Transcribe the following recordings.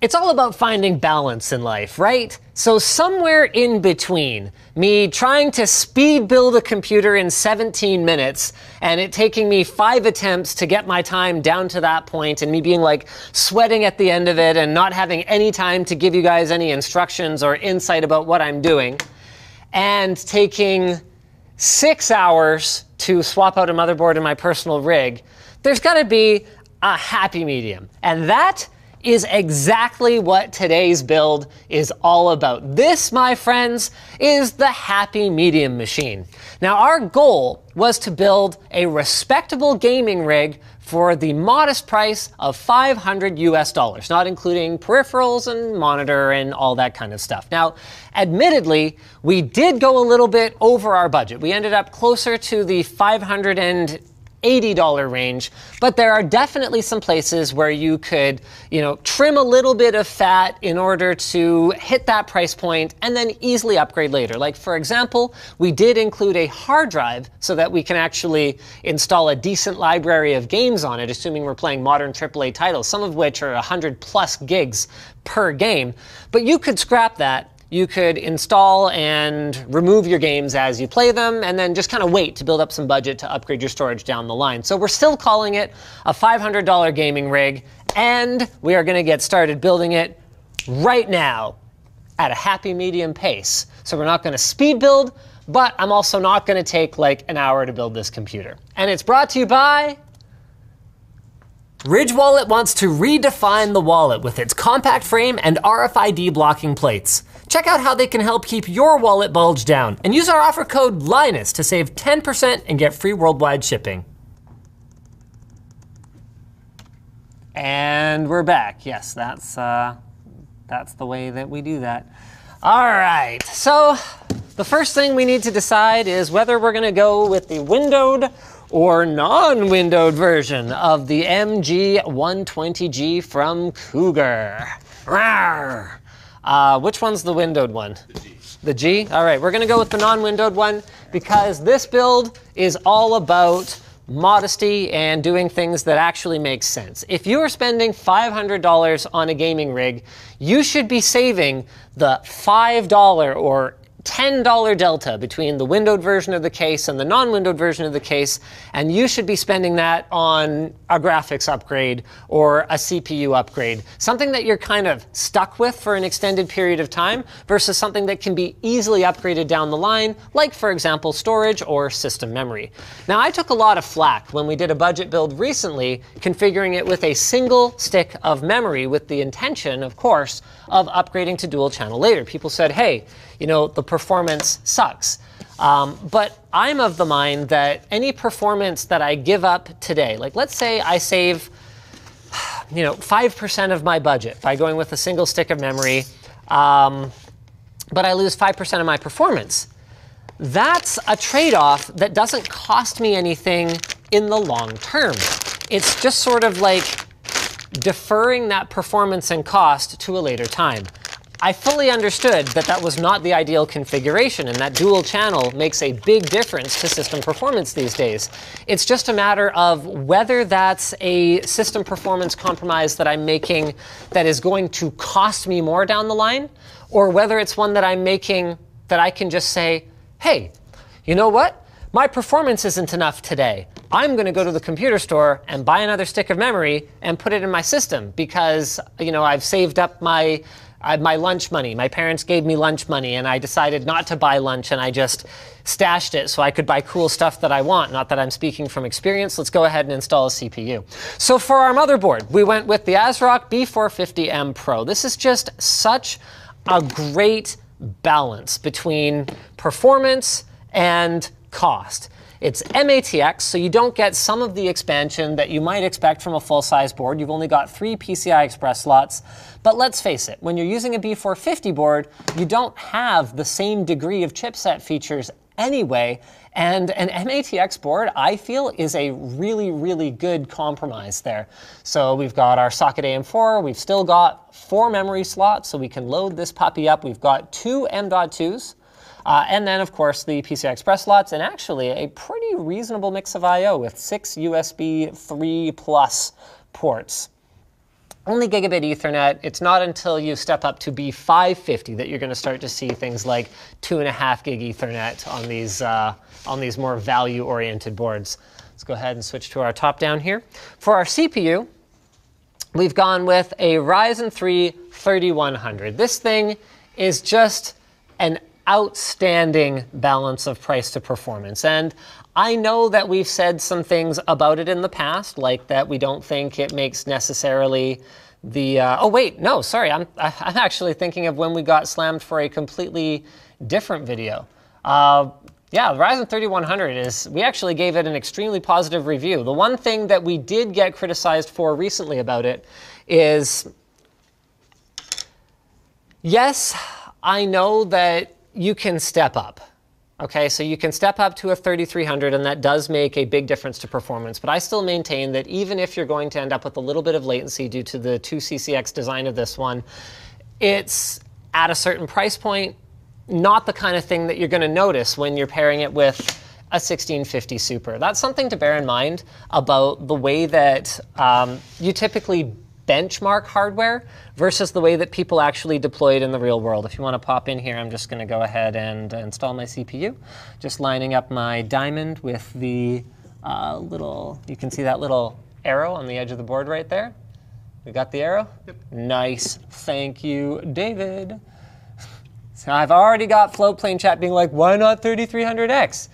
It's all about finding balance in life, right? So, somewhere in between me trying to speed build a computer in 17 minutes and it taking me five attempts to get my time down to that point and me being like sweating at the end of it and not having any time to give you guys any instructions or insight about what I'm doing, and taking six hours to swap out a motherboard in my personal rig, there's got to be a happy medium. And that is exactly what today's build is all about. This, my friends, is the happy medium machine. Now, our goal was to build a respectable gaming rig for the modest price of 500 US dollars, not including peripherals and monitor and all that kind of stuff. Now, admittedly, we did go a little bit over our budget. We ended up closer to the 500 and $80 range, but there are definitely some places where you could, you know, trim a little bit of fat in order to hit that price point and then easily upgrade later. Like for example, we did include a hard drive so that we can actually install a decent library of games on it, assuming we're playing modern AAA titles, some of which are 100 plus gigs per game. But you could scrap that you could install and remove your games as you play them, and then just kind of wait to build up some budget to upgrade your storage down the line. So we're still calling it a $500 gaming rig, and we are going to get started building it right now at a happy medium pace. So we're not going to speed build, but I'm also not going to take like an hour to build this computer. And it's brought to you by Ridge Wallet wants to redefine the wallet with its compact frame and RFID blocking plates. Check out how they can help keep your wallet bulge down and use our offer code Linus to save 10% and get free worldwide shipping. And we're back. Yes, that's uh, that's the way that we do that. All right. So the first thing we need to decide is whether we're going to go with the windowed or non-windowed version of the MG120G from Cougar. Rawr. Uh, which one's the windowed one? The G. The G? All right, we're going to go with the non-windowed one because this build is all about modesty and doing things that actually make sense. If you are spending $500 on a gaming rig, you should be saving the $5 or $10 delta between the windowed version of the case and the non-windowed version of the case, and you should be spending that on a graphics upgrade or a CPU upgrade. Something that you're kind of stuck with for an extended period of time versus something that can be easily upgraded down the line, like for example, storage or system memory. Now I took a lot of flack when we did a budget build recently, configuring it with a single stick of memory with the intention, of course, of upgrading to dual channel later. People said, hey, you know, the performance sucks. Um, but I'm of the mind that any performance that I give up today, like let's say I save, you know, 5% of my budget by going with a single stick of memory, um, but I lose 5% of my performance. That's a trade off that doesn't cost me anything in the long term. It's just sort of like deferring that performance and cost to a later time. I fully understood that that was not the ideal configuration and that dual channel makes a big difference to system performance these days. It's just a matter of whether that's a system performance compromise that I'm making that is going to cost me more down the line, or whether it's one that I'm making that I can just say, hey, you know what? My performance isn't enough today. I'm going to go to the computer store and buy another stick of memory and put it in my system because, you know, I've saved up my I, my lunch money. My parents gave me lunch money, and I decided not to buy lunch, and I just stashed it so I could buy cool stuff that I want. Not that I'm speaking from experience. Let's go ahead and install a CPU. So for our motherboard, we went with the ASRock B450M Pro. This is just such a great balance between performance and cost. It's MATX, so you don't get some of the expansion that you might expect from a full-size board. You've only got three PCI Express slots. But let's face it, when you're using a B450 board, you don't have the same degree of chipset features anyway. And an MATX board, I feel, is a really, really good compromise there. So we've got our socket AM4, we've still got four memory slots, so we can load this puppy up. We've got two M.2s, uh, and then, of course, the PCI Express slots, and actually a pretty reasonable mix of I.O. with six USB 3 plus ports. only gigabit Ethernet. It's not until you step up to B550 that you're going to start to see things like two and a half gig Ethernet on these uh, on these more value-oriented boards. Let's go ahead and switch to our top down here. For our CPU, we've gone with a Ryzen 3 3100. This thing is just an outstanding balance of price to performance. And I know that we've said some things about it in the past, like that we don't think it makes necessarily the. Uh, oh wait, no, sorry, I'm I'm actually thinking of when we got slammed for a completely different video. Uh, yeah, the Ryzen 3100 is. We actually gave it an extremely positive review. The one thing that we did get criticized for recently about it is. Yes, I know that you can step up. Okay, so you can step up to a 3300 and that does make a big difference to performance, but I still maintain that even if you're going to end up with a little bit of latency due to the 2CCX design of this one, it's at a certain price point, not the kind of thing that you're going to notice when you're pairing it with a 1650 Super. That's something to bear in mind about the way that um, you typically benchmark hardware versus the way that people actually deploy it in the real world. If you want to pop in here, I'm just going to go ahead and install my CPU. Just lining up my diamond with the uh, little, you can see that little arrow on the edge of the board right there. We got the arrow? Yep. Nice. Thank you, David. So I've already got Floatplane chat being like, why not 3300X?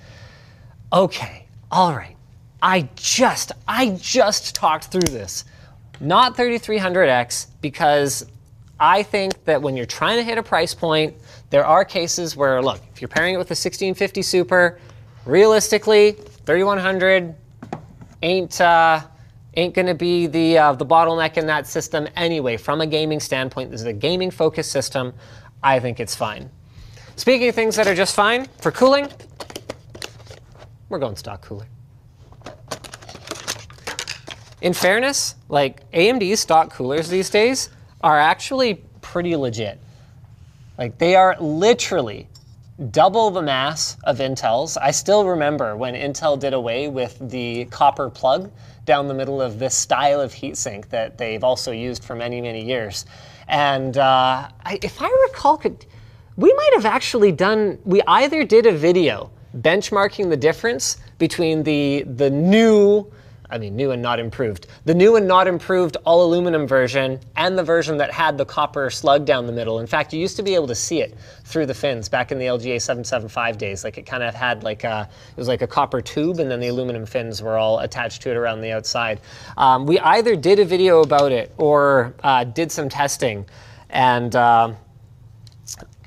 Okay, all right. I just, I just talked through this not 3300X because I think that when you're trying to hit a price point, there are cases where, look, if you're pairing it with a 1650 Super, realistically, 3100 ain't uh, ain't going to be the uh, the bottleneck in that system anyway. From a gaming standpoint, this is a gaming focused system. I think it's fine. Speaking of things that are just fine for cooling, we're going stock cooler in fairness, like AMD stock coolers these days are actually pretty legit. Like they are literally double the mass of Intel's. I still remember when Intel did away with the copper plug down the middle of this style of heatsink that they've also used for many, many years. And uh, I, if I recall, could, we might have actually done, we either did a video benchmarking the difference between the, the new I mean, new and not improved. The new and not improved all aluminum version and the version that had the copper slug down the middle. In fact, you used to be able to see it through the fins back in the LGA 775 days. Like it kind of had like a, it was like a copper tube and then the aluminum fins were all attached to it around the outside. Um, we either did a video about it or uh, did some testing. And uh,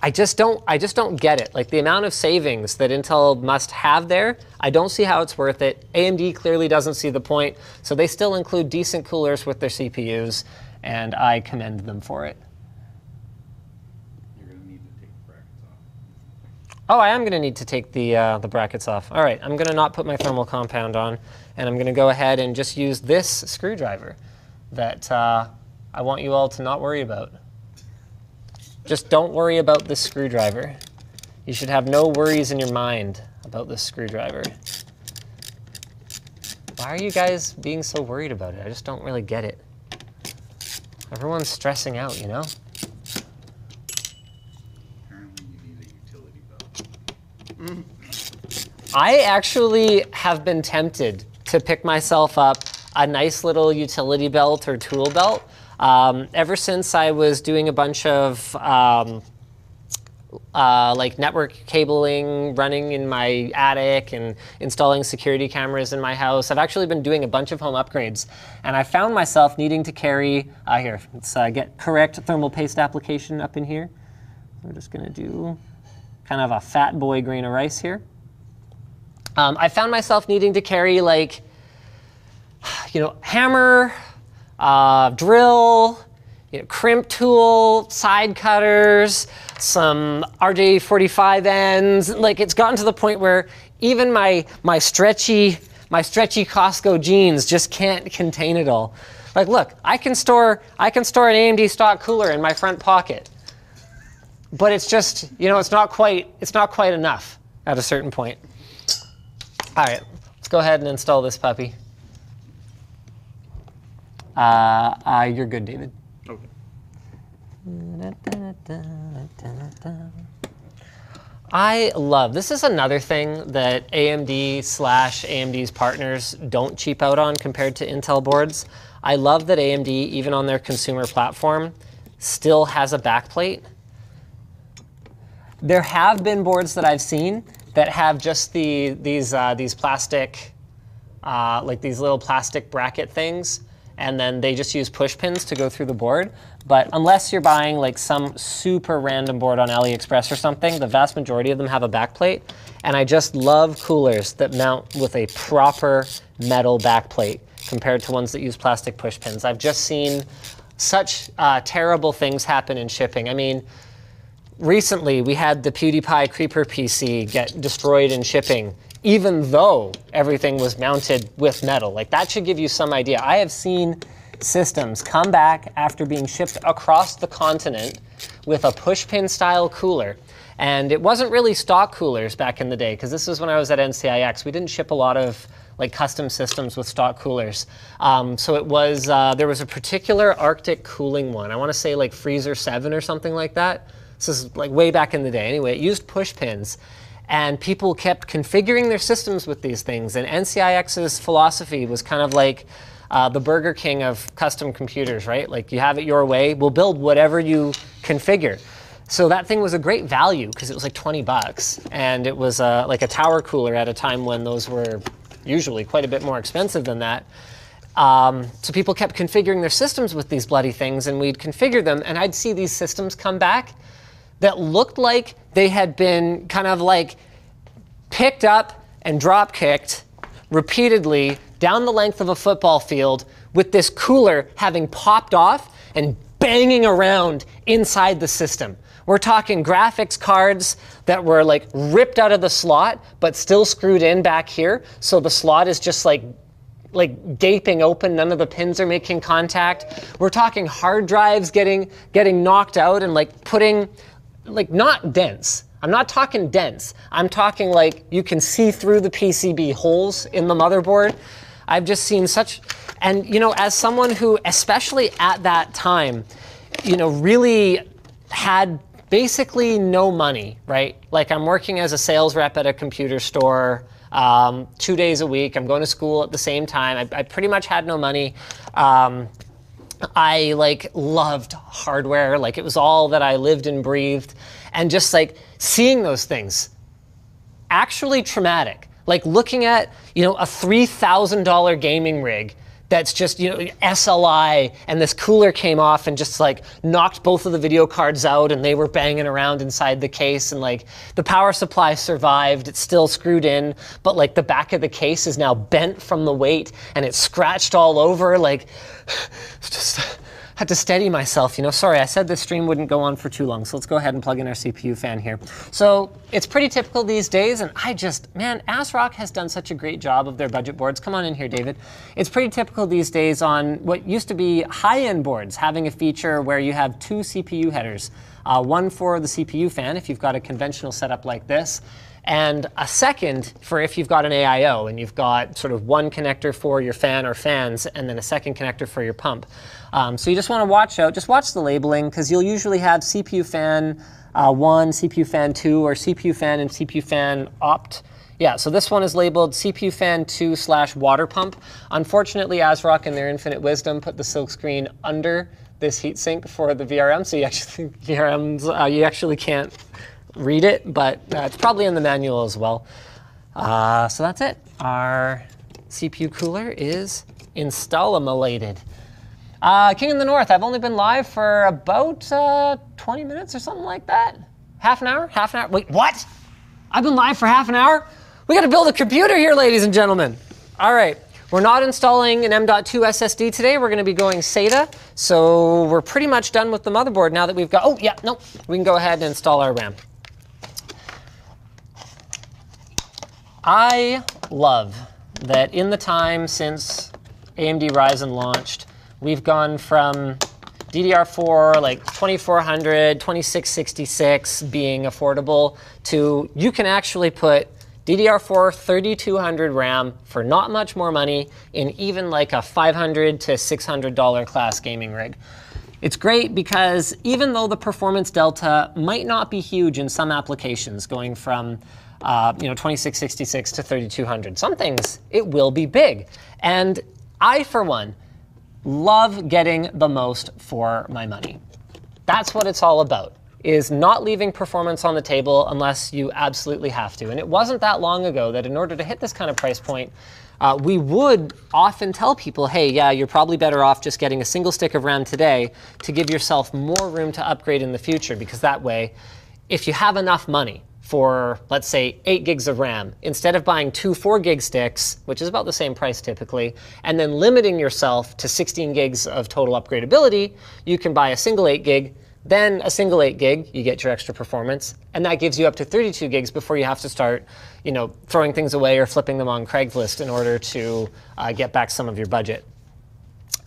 I just don't I just don't get it. Like the amount of savings that Intel must have there, I don't see how it's worth it. AMD clearly doesn't see the point, so they still include decent coolers with their CPUs, and I commend them for it. You're going to need to take the brackets off. Oh, I am going to need to take the uh, the brackets off. All right, I'm going to not put my thermal compound on, and I'm going to go ahead and just use this screwdriver that uh, I want you all to not worry about. Just don't worry about this screwdriver. You should have no worries in your mind about this screwdriver. Why are you guys being so worried about it? I just don't really get it. Everyone's stressing out, you know? You need a utility belt. Mm. I actually have been tempted to pick myself up a nice little utility belt or tool belt um, ever since I was doing a bunch of um, uh, like network cabling running in my attic and installing security cameras in my house. I've actually been doing a bunch of home upgrades, and I found myself needing to carry. Uh, here, let's uh, get correct thermal paste application up in here. We're just going to do kind of a fat boy grain of rice here. Um, I found myself needing to carry like, you know, hammer, uh, drill, you know, crimp tool, side cutters, some RJ45 ends. Like it's gotten to the point where even my my stretchy my stretchy Costco jeans just can't contain it all. Like look, I can store I can store an AMD stock cooler in my front pocket. But it's just, you know, it's not quite it's not quite enough at a certain point. All right, let's go ahead and install this puppy. Uh, uh, you're good, David. Okay. I love this is another thing that AMD slash AMD's partners don't cheap out on compared to Intel boards. I love that AMD, even on their consumer platform, still has a backplate. There have been boards that I've seen that have just the these uh, these plastic, uh, like these little plastic bracket things, and then they just use push pins to go through the board. But unless you're buying like some super random board on AliExpress or something, the vast majority of them have a backplate. And I just love coolers that mount with a proper metal backplate compared to ones that use plastic push pins. I've just seen such uh, terrible things happen in shipping. I mean, recently we had the PewDiePie Creeper PC get destroyed in shipping, even though everything was mounted with metal. Like that should give you some idea. I have seen systems come back after being shipped across the continent with a pushpin style cooler. And it wasn't really stock coolers back in the day, because this was when I was at NCIX. We didn't ship a lot of like custom systems with stock coolers. Um, so it was, uh, there was a particular Arctic cooling one. I want to say like Freezer 7 or something like that. This is like way back in the day. Anyway, it used push pins. And people kept configuring their systems with these things. And NCIX's philosophy was kind of like, uh, the Burger King of custom computers, right? Like you have it your way. We'll build whatever you configure. So that thing was a great value because it was like 20 bucks, and it was uh, like a tower cooler at a time when those were usually quite a bit more expensive than that. Um, so people kept configuring their systems with these bloody things, and we'd configure them, and I'd see these systems come back that looked like they had been kind of like picked up and drop kicked repeatedly down the length of a football field with this cooler having popped off and banging around inside the system. We're talking graphics cards that were like ripped out of the slot, but still screwed in back here. So the slot is just like like gaping open none of the pins are making contact we're talking hard drives getting getting knocked out and like putting like not dense I'm not talking dense. I'm talking like you can see through the PCB holes in the motherboard. I've just seen such, and you know, as someone who, especially at that time, you know, really had basically no money, right? Like I'm working as a sales rep at a computer store. Um, two days a week. I'm going to school at the same time. I, I pretty much had no money. Um, I like loved hardware. Like it was all that I lived and breathed. And just like seeing those things, actually traumatic. Like looking at, you know, a $3,000 gaming rig that's just, you know, SLI and this cooler came off and just like knocked both of the video cards out and they were banging around inside the case and like the power supply survived, it's still screwed in, but like the back of the case is now bent from the weight and it's scratched all over. Like, just had to steady myself. You know, sorry, I said this stream wouldn't go on for too long, so let's go ahead and plug in our CPU fan here. So it's pretty typical these days, and I just, man, ASRock has done such a great job of their budget boards. Come on in here, David. It's pretty typical these days on what used to be high-end boards having a feature where you have two CPU headers. Uh, one for the CPU fan if you've got a conventional setup like this, and a second for if you've got an AIO and you've got sort of one connector for your fan or fans and then a second connector for your pump. Um, so you just want to watch out, just watch the labeling because you'll usually have CPU fan uh, 1, CPU fan 2, or CPU fan and CPU fan opt. Yeah, so this one is labeled CPU fan 2 slash water pump. Unfortunately, ASRock in their infinite wisdom put the silkscreen under this heatsink for the VRM, so you actually VRMs uh, you actually can't read it, but uh, it's probably in the manual as well. Uh, so that's it. Our CPU cooler is installamated. Uh, King in the North, I've only been live for about uh, 20 minutes or something like that. Half an hour? Half an hour? Wait, what? I've been live for half an hour? We got to build a computer here, ladies and gentlemen. All right. We're not installing an M.2 SSD today. We're going to be going SATA. So we're pretty much done with the motherboard now that we've got. Oh, yeah, nope. We can go ahead and install our RAM. I love that in the time since AMD Ryzen launched, we've gone from DDR4 like 2400, 2666 being affordable to you can actually put DDR4 3200 RAM for not much more money in even like a 500 to $600 class gaming rig. It's great because even though the performance delta might not be huge in some applications, going from uh, you know 2666 to 3200, some things it will be big. And I, for one, love getting the most for my money. That's what it's all about is not leaving performance on the table unless you absolutely have to. And it wasn't that long ago that in order to hit this kind of price point, uh, we would often tell people, hey, yeah, you're probably better off just getting a single stick of RAM today to give yourself more room to upgrade in the future, because that way, if you have enough money for, let's say, 8 gigs of RAM, instead of buying two 4 gig sticks, which is about the same price typically, and then limiting yourself to 16 gigs of total upgradability, you can buy a single 8 gig then a single 8 gig, you get your extra performance, and that gives you up to 32 gigs before you have to start, you know, throwing things away or flipping them on Craigslist in order to uh, get back some of your budget.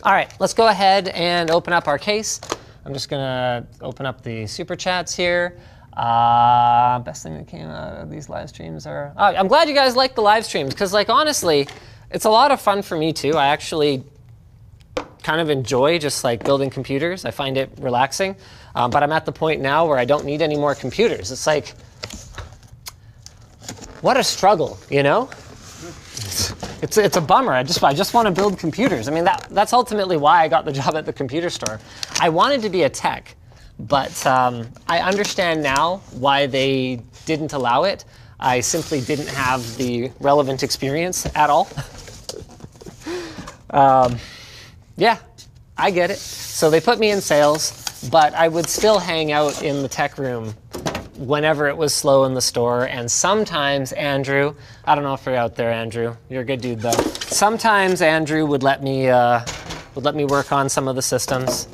All right, let's go ahead and open up our case. I'm just gonna open up the super chats here. Uh, best thing that came out of these live streams are. Oh, I'm glad you guys like the live streams because, like, honestly, it's a lot of fun for me too. I actually kind of enjoy just like building computers. I find it relaxing. Um, but I'm at the point now where I don't need any more computers. It's like, what a struggle, you know? It's, it's, a bummer. I just, I just want to build computers. I mean, that, that's ultimately why I got the job at the computer store. I wanted to be a tech, but um, I understand now why they didn't allow it. I simply didn't have the relevant experience at all. um, yeah, I get it. So they put me in sales, but I would still hang out in the tech room whenever it was slow in the store. And sometimes Andrew, I don't know if you're out there, Andrew. You're a good dude though. Sometimes Andrew would let me uh, would let me work on some of the systems.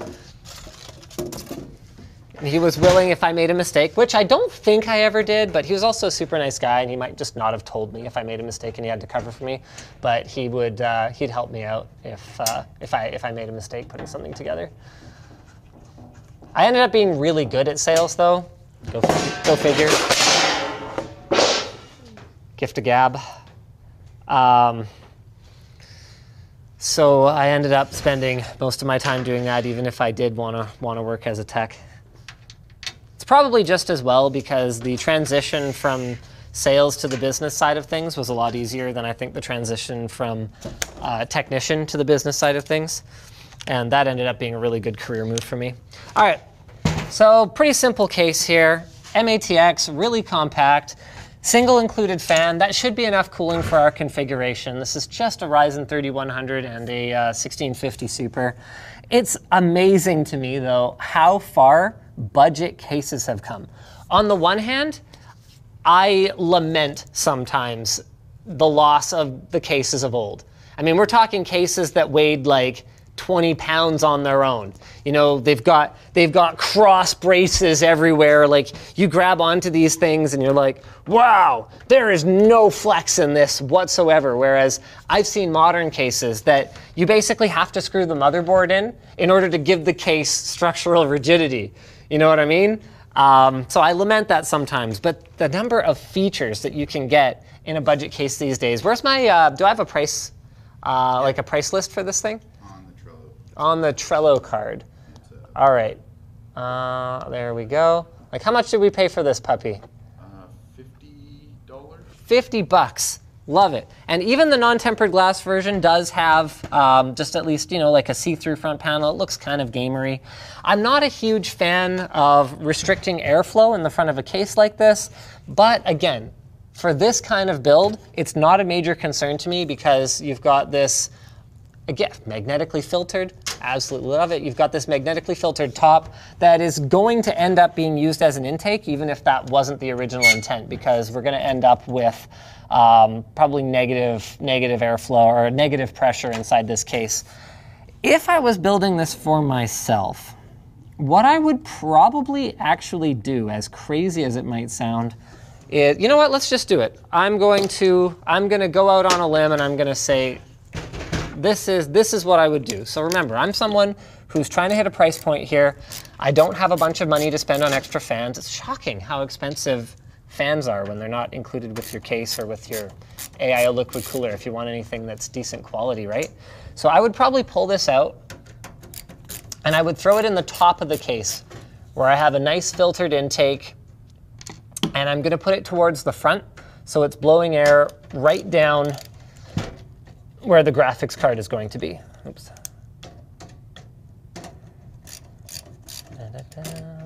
He was willing if I made a mistake, which I don't think I ever did, but he was also a super nice guy, and he might just not have told me if I made a mistake and he had to cover for me. But he would uh, he'd help me out if uh, if I if I made a mistake putting something together. I ended up being really good at sales, though. Go, go figure. Gift a gab. Um, so I ended up spending most of my time doing that, even if I did want to want to work as a tech probably just as well because the transition from sales to the business side of things was a lot easier than I think the transition from uh, technician to the business side of things. And that ended up being a really good career move for me. All right, so pretty simple case here. MATX, really compact. Single included fan, that should be enough cooling for our configuration. This is just a Ryzen 3100 and a uh, 1650 Super. It's amazing to me though how far budget cases have come. On the one hand, I lament sometimes the loss of the cases of old. I mean, we're talking cases that weighed like 20 pounds on their own. You know, they've got they've got cross braces everywhere. Like you grab onto these things and you're like, "Wow, there is no flex in this whatsoever." Whereas I've seen modern cases that you basically have to screw the motherboard in in order to give the case structural rigidity. You know what I mean? Um, so I lament that sometimes, but the number of features that you can get in a budget case these days. Where's my? Uh, do I have a price, uh, like a price list for this thing? On the Trello. On the Trello card. All right. Uh, there we go. Like, how much did we pay for this puppy? Uh, Fifty dollars. Fifty bucks. Love it. And even the non-tempered glass version does have um, just at least, you know, like a see-through front panel. It looks kind of gamery. I'm not a huge fan of restricting airflow in the front of a case like this, but again, for this kind of build, it's not a major concern to me because you've got this, again, magnetically filtered. Absolutely love it. You've got this magnetically filtered top that is going to end up being used as an intake, even if that wasn't the original intent, because we're going to end up with um, probably negative, negative airflow or negative pressure inside this case. If I was building this for myself, what I would probably actually do, as crazy as it might sound, is, you know what, let's just do it. I'm going to, I'm going to go out on a limb and I'm going to say, this is, this is what I would do. So remember, I'm someone who's trying to hit a price point here. I don't have a bunch of money to spend on extra fans. It's shocking how expensive fans are when they're not included with your case or with your AIO liquid cooler if you want anything that's decent quality, right? So I would probably pull this out and I would throw it in the top of the case where I have a nice filtered intake and I'm gonna put it towards the front so it's blowing air right down where the graphics card is going to be. Oops. Da-da-da.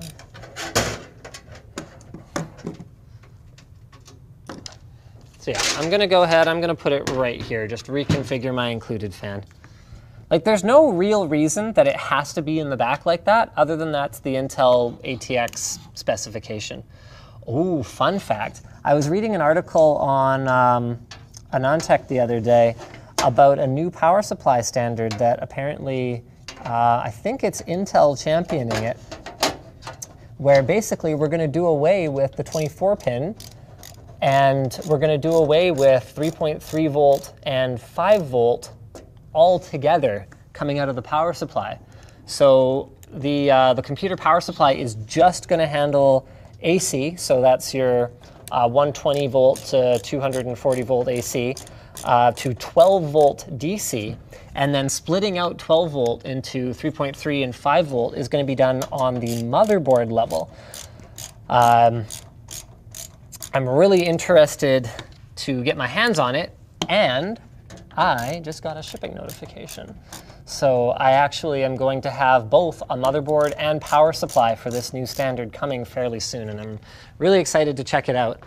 So yeah, I'm gonna go ahead, I'm gonna put it right here, just reconfigure my included fan. Like there's no real reason that it has to be in the back like that, other than that's the Intel ATX specification. Oh, fun fact. I was reading an article on um, AnandTech the other day about a new power supply standard that apparently, uh, I think it's Intel championing it, where basically we're gonna do away with the 24 pin and we're going to do away with 3.3 volt and 5 volt all together coming out of the power supply. So the, uh, the computer power supply is just going to handle AC, so that's your uh, 120 volt to 240 volt AC, uh, to 12 volt DC, and then splitting out 12 volt into 3.3 and 5 volt is going to be done on the motherboard level. Um, I'm really interested to get my hands on it, and I just got a shipping notification. So I actually am going to have both a motherboard and power supply for this new standard coming fairly soon, and I'm really excited to check it out.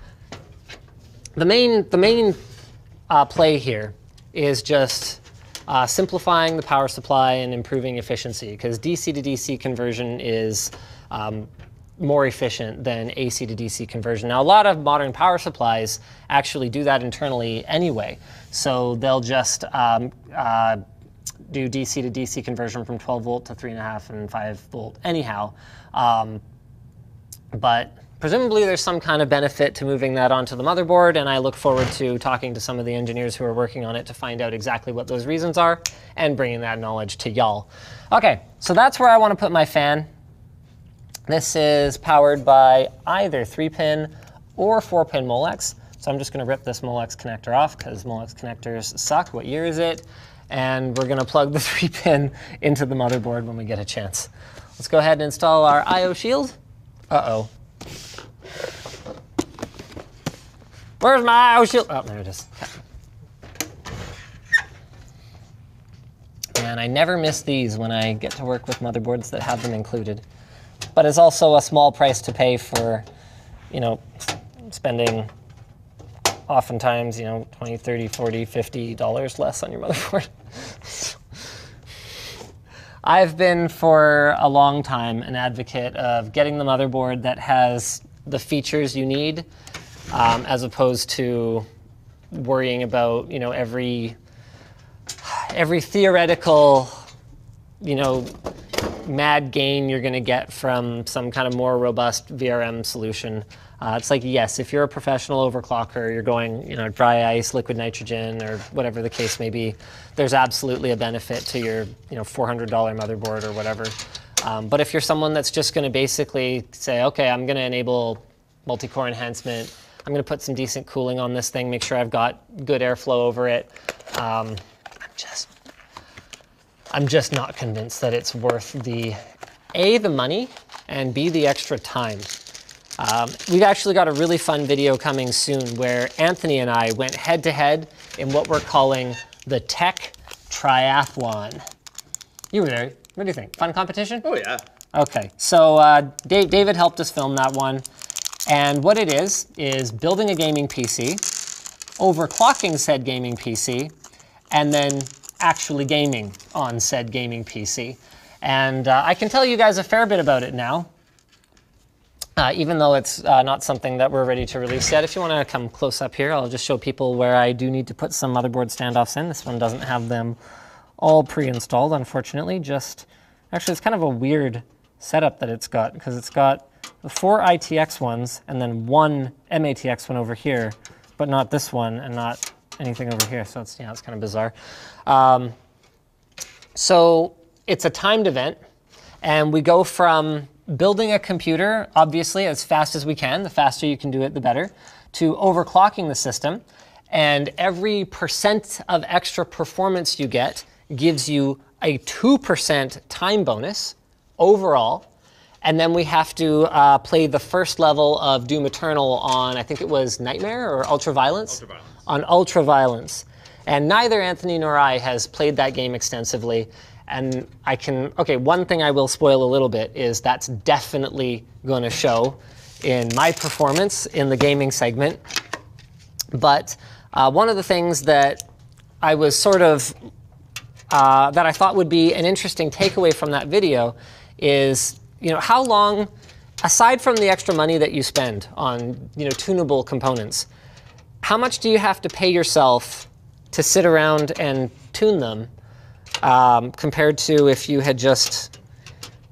The main, the main uh, play here is just uh, simplifying the power supply and improving efficiency, because DC to DC conversion is um, more efficient than AC to DC conversion. Now, a lot of modern power supplies actually do that internally anyway. So they'll just um, uh, do DC to DC conversion from 12 volt to 3.5 and 5 volt anyhow. Um, but presumably there's some kind of benefit to moving that onto the motherboard, and I look forward to talking to some of the engineers who are working on it to find out exactly what those reasons are and bringing that knowledge to y'all. Okay, so that's where I want to put my fan. This is powered by either 3-pin or 4-pin Molex. So I'm just going to rip this Molex connector off because Molex connectors suck. What year is it? And we're going to plug the 3-pin into the motherboard when we get a chance. Let's go ahead and install our I.O. shield. Uh-oh. Where's my shield? Oh, there it is. And I never miss these when I get to work with motherboards that have them included but it's also a small price to pay for, you know, spending oftentimes, you know, 20, 30, 40, 50 dollars less on your motherboard. I've been for a long time an advocate of getting the motherboard that has the features you need, um, as opposed to worrying about you know every every theoretical you know mad gain you're going to get from some kind of more robust VRM solution. Uh, it's like, yes, if you're a professional overclocker, you're going, you know, dry ice, liquid nitrogen, or whatever the case may be, there's absolutely a benefit to your, you know, $400 motherboard or whatever. Um, but if you're someone that's just going to basically say, okay, I'm going to enable multi-core enhancement, I'm going to put some decent cooling on this thing, make sure I've got good airflow over it. Um, I'm just I'm just not convinced that it's worth the A, the money, and B, the extra time. Um, we've actually got a really fun video coming soon where Anthony and I went head to head in what we're calling the tech triathlon. You were there. What do you think? Fun competition? Oh, yeah. Okay, so uh, Dave, David helped us film that one. And what it is, is building a gaming PC, overclocking said gaming PC, and then actually gaming on said gaming PC. And uh, I can tell you guys a fair bit about it now, uh, even though it's uh, not something that we're ready to release yet. If you want to come close up here, I'll just show people where I do need to put some motherboard standoffs in. This one doesn't have them all pre-installed, unfortunately. Just Actually, it's kind of a weird setup that it's got, because it's got the four ITX ones and then one MATX one over here, but not this one and not anything over here. So it's, yeah, it's kind of bizarre. Um, so it's a timed event, and we go from building a computer, obviously, as fast as we can. The faster you can do it, the better. To overclocking the system. And every percent of extra performance you get gives you a 2% time bonus overall. And then we have to uh, play the first level of Doom Eternal on, I think it was Nightmare or Ultraviolence? Ultraviolence. On Ultraviolence. And neither Anthony nor I has played that game extensively. And I can, okay, one thing I will spoil a little bit is that's definitely going to show in my performance in the gaming segment. But uh, one of the things that I was sort of, uh, that I thought would be an interesting takeaway from that video is, you know, how long, aside from the extra money that you spend on, you know, tunable components, how much do you have to pay yourself to sit around and tune them um, compared to if you had just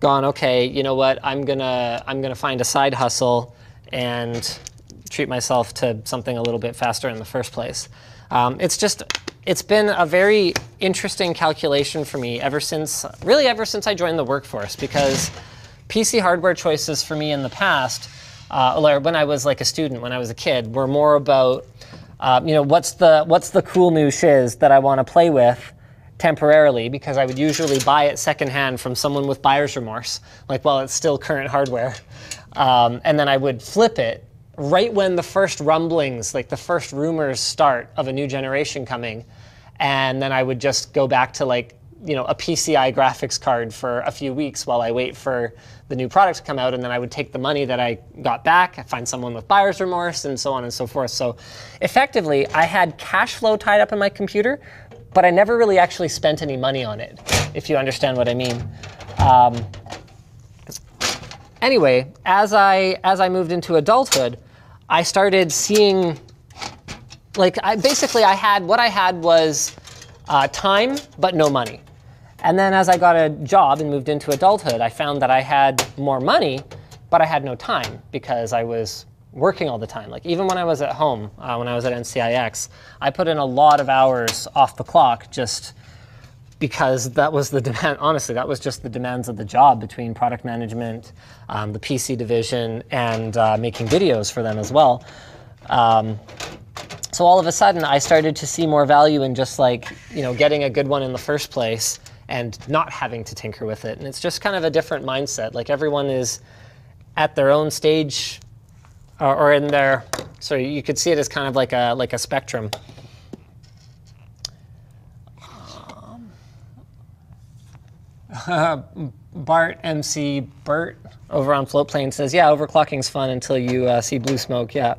gone, okay, you know what, I'm gonna I'm gonna find a side hustle and treat myself to something a little bit faster in the first place. Um, it's just it's been a very interesting calculation for me ever since really ever since I joined the workforce because PC hardware choices for me in the past, uh, when I was like a student, when I was a kid, were more about um, you know, what's the what's the cool new shiz that I want to play with temporarily because I would usually buy it secondhand from someone with buyer's remorse, like while it's still current hardware, um, and then I would flip it right when the first rumblings, like the first rumors start of a new generation coming, and then I would just go back to like you know a PCI graphics card for a few weeks while I wait for the new product to come out, and then I would take the money that I got back, find someone with buyer's remorse, and so on and so forth. So effectively, I had cash flow tied up in my computer, but I never really actually spent any money on it, if you understand what I mean. Um, anyway, as I as I moved into adulthood, I started seeing like I basically I had what I had was uh, time but no money. And then as I got a job and moved into adulthood, I found that I had more money, but I had no time because I was working all the time. Like even when I was at home, uh, when I was at NCIX, I put in a lot of hours off the clock just because that was the demand. Honestly, that was just the demands of the job between product management, um, the PC division, and uh, making videos for them as well. Um, so all of a sudden, I started to see more value in just like you know getting a good one in the first place and not having to tinker with it. And it's just kind of a different mindset. Like everyone is at their own stage or, or in their, so you could see it as kind of like a, like a spectrum. Um, Bart MC Bert over on Floatplane says, "Yeah, overclocking's fun until you uh, see blue smoke." Yeah,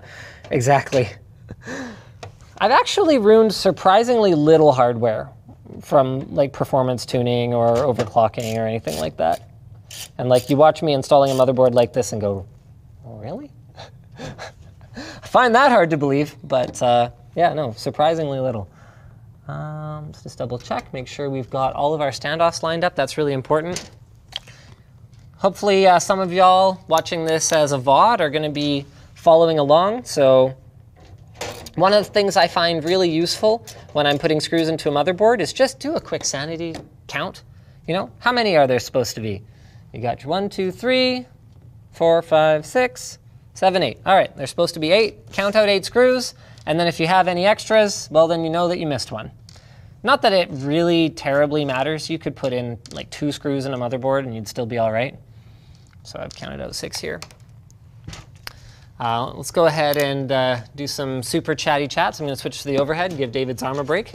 exactly. I've actually ruined surprisingly little hardware from like performance tuning or overclocking or anything like that. And like you watch me installing a motherboard like this and go, really? I find that hard to believe, but uh, yeah, no, surprisingly little. Um, let's just double check, make sure we've got all of our standoffs lined up. That's really important. Hopefully, uh, some of y'all watching this as a VOD are going to be following along. So one of the things I find really useful when I'm putting screws into a motherboard is just do a quick sanity count. You know, how many are there supposed to be? You got your one, two, three, four, five, six, seven, eight. All right, there's supposed to be eight. Count out eight screws, and then if you have any extras, well, then you know that you missed one. Not that it really terribly matters. You could put in like two screws in a motherboard and you'd still be all right. So I've counted out six here. Uh, let's go ahead and uh, do some super chatty chats. I'm going to switch to the overhead, give David's arm a break.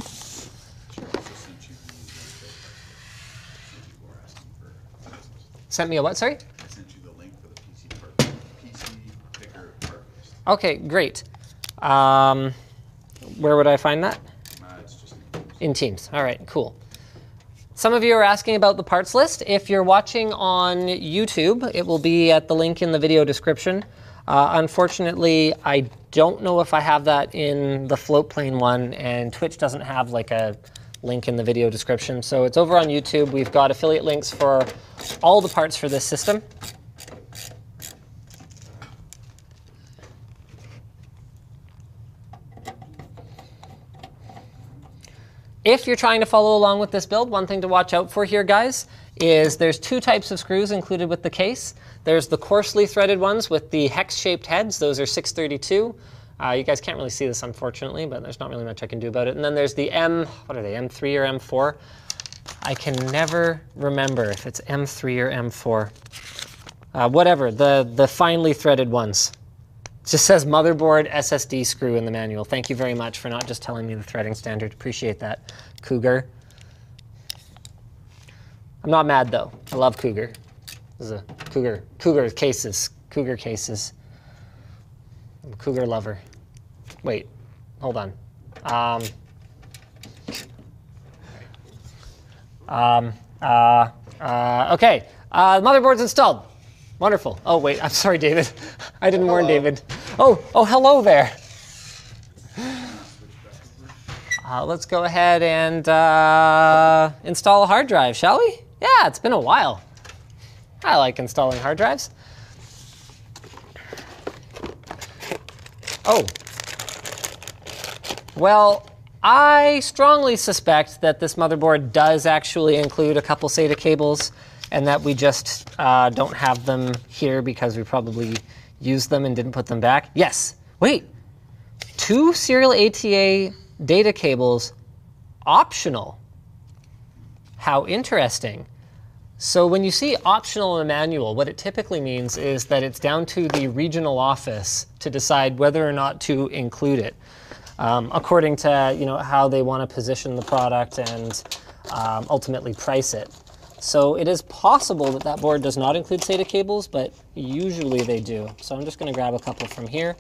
Sent me a what, sorry? I sent you the link for the PC part, PC picker part. Okay, great. Um, where would I find that? Uh, it's just In Teams. All right, cool. Some of you are asking about the parts list. If you're watching on YouTube, it will be at the link in the video description. Uh, unfortunately, I don't know if I have that in the Floatplane one, and Twitch doesn't have like a link in the video description. So it's over on YouTube. We've got affiliate links for all the parts for this system. If you're trying to follow along with this build, one thing to watch out for here, guys, is there's two types of screws included with the case. There's the coarsely threaded ones with the hex-shaped heads. Those are 632. Uh, you guys can't really see this, unfortunately, but there's not really much I can do about it. And then there's the M, what are they, M3 or M4? I can never remember if it's M3 or M4. Uh, whatever, the, the finely threaded ones. It just says motherboard SSD screw in the manual. Thank you very much for not just telling me the threading standard. Appreciate that, Cougar. I'm not mad though. I love Cougar. This is a Cougar, Cougar cases, Cougar cases. I'm a Cougar lover. Wait, hold on. Um, um, uh, uh, okay, uh, the motherboard's installed. Wonderful. Oh, wait, I'm sorry, David. I didn't warn David. Oh, oh, hello there. Uh, let's go ahead and uh, install a hard drive, shall we? Yeah, it's been a while. I like installing hard drives. Oh. Well, I strongly suspect that this motherboard does actually include a couple SATA cables and that we just uh, don't have them here because we probably used them and didn't put them back. Yes, wait, two serial ATA data cables optional. How interesting. So when you see optional in a manual, what it typically means is that it's down to the regional office to decide whether or not to include it um, according to you know how they want to position the product and um, ultimately price it. So it is possible that that board does not include SATA cables, but usually they do. So I'm just going to grab a couple from here,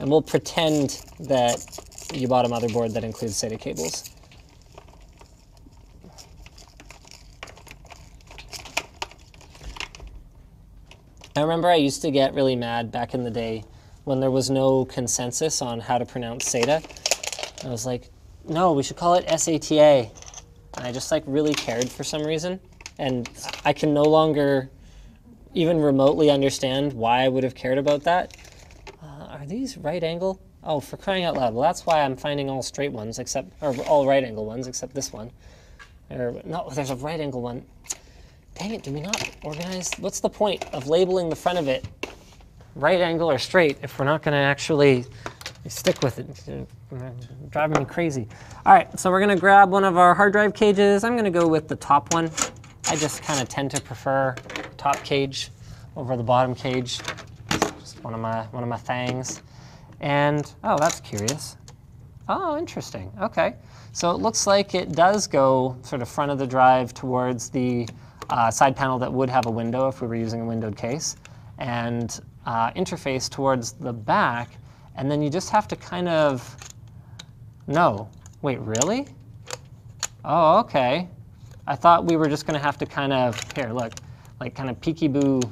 and we'll pretend that you bought a motherboard that includes SATA cables. I remember I used to get really mad back in the day when there was no consensus on how to pronounce SATA. I was like, no, we should call it SATA. And I just like really cared for some reason. And I can no longer even remotely understand why I would have cared about that. Uh, are these right angle? Oh, for crying out loud. Well, that's why I'm finding all straight ones, except, or all right angle ones, except this one. Or, no, there's a right angle one. Dang it, do we not organize? What's the point of labeling the front of it right angle or straight if we're not going to actually stick with it? driving me crazy. All right, so we're gonna grab one of our hard drive cages. I'm gonna go with the top one. I just kind of tend to prefer top cage over the bottom cage. Just one of my one of my things. And oh, that's curious. Oh, interesting. Okay, so it looks like it does go sort of front of the drive towards the uh, side panel that would have a window if we were using a windowed case, and uh, interface towards the back. And then you just have to kind of no. Wait, really? Oh, okay. I thought we were just going to have to kind of, here, look, like kind of peekaboo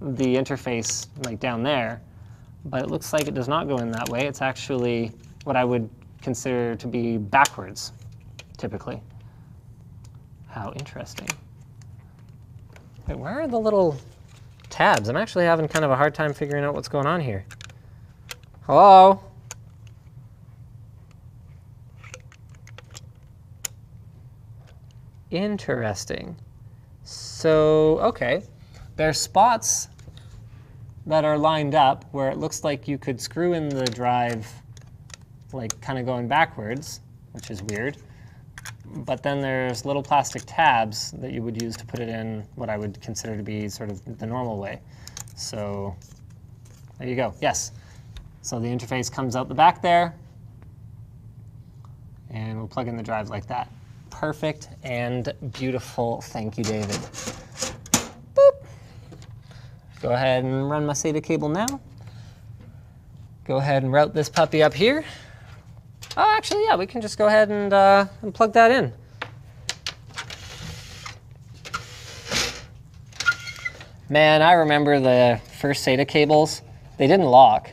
the interface like down there. But it looks like it does not go in that way. It's actually what I would consider to be backwards, typically. How interesting. Wait, where are the little tabs? I'm actually having kind of a hard time figuring out what's going on here. Hello? Interesting. So, okay. There's spots that are lined up where it looks like you could screw in the drive like kind of going backwards, which is weird. But then there's little plastic tabs that you would use to put it in what I would consider to be sort of the normal way. So there you go. Yes. So the interface comes out the back there, and we'll plug in the drive like that perfect and beautiful. Thank you, David. Boop. Go ahead and run my SATA cable now. Go ahead and route this puppy up here. Oh, actually, yeah, we can just go ahead and, uh, and plug that in. Man, I remember the first SATA cables. They didn't lock.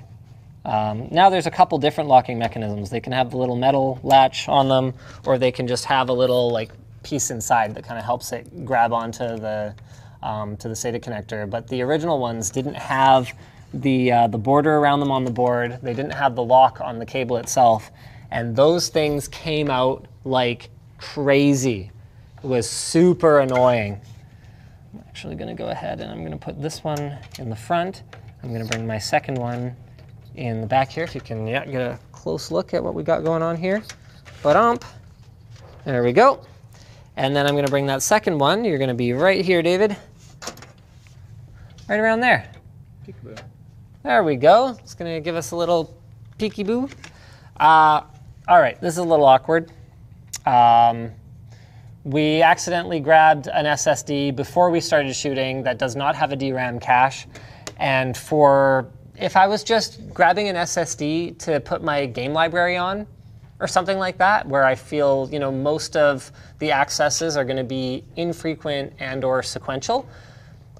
Um, now there's a couple different locking mechanisms. They can have the little metal latch on them, or they can just have a little like piece inside that kind of helps it grab onto the um, to the SATA connector. But the original ones didn't have the uh, the border around them on the board. They didn't have the lock on the cable itself, and those things came out like crazy. It was super annoying. I'm actually going to go ahead and I'm going to put this one in the front. I'm going to bring my second one in the back here. If you can yeah, get a close look at what we got going on here. But ump. There we go. And then I'm going to bring that second one. You're going to be right here, David. Right around there. Peekaboo. There we go. It's going to give us a little peeky boo. Uh, all right, this is a little awkward. Um, we accidentally grabbed an SSD before we started shooting that does not have a DRAM cache. And for if I was just grabbing an SSD to put my game library on or something like that, where I feel you know most of the accesses are going to be infrequent and or sequential,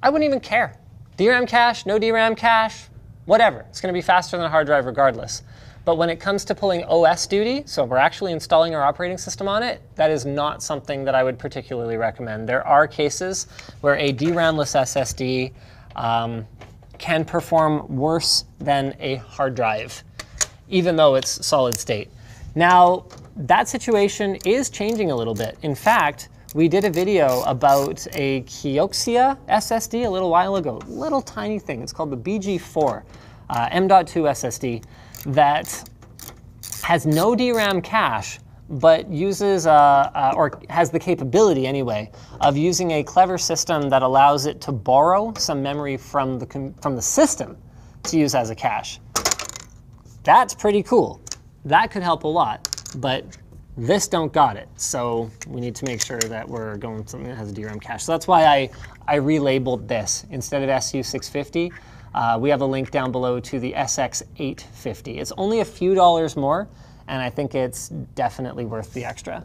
I wouldn't even care. DRAM cache, no DRAM cache, whatever. It's going to be faster than a hard drive regardless. But when it comes to pulling OS duty, so we're actually installing our operating system on it, that is not something that I would particularly recommend. There are cases where a DRAMless SSD um, can perform worse than a hard drive, even though it's solid state. Now, that situation is changing a little bit. In fact, we did a video about a Kioxia SSD a little while ago, little tiny thing. It's called the BG4 uh, M.2 SSD that has no DRAM cache, but uses, uh, uh, or has the capability anyway, of using a clever system that allows it to borrow some memory from the, from the system to use as a cache. That's pretty cool. That could help a lot, but this don't got it. So we need to make sure that we're going something that has a DRAM cache. So that's why I, I relabeled this. Instead of SU650, uh, we have a link down below to the SX850. It's only a few dollars more, and I think it's definitely worth the extra.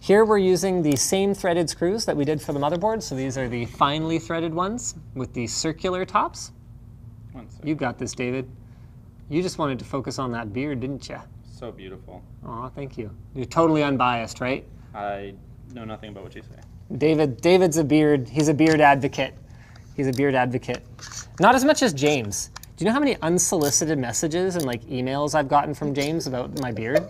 Here we're using the same threaded screws that we did for the motherboard. So these are the finely threaded ones with the circular tops. You got this, David. You just wanted to focus on that beard, didn't you? So beautiful. Aw, thank you. You're totally unbiased, right? I know nothing about what you say. David, David's a beard. He's a beard advocate. He's a beard advocate. Not as much as James. Do you know how many unsolicited messages and like emails I've gotten from James about my beard?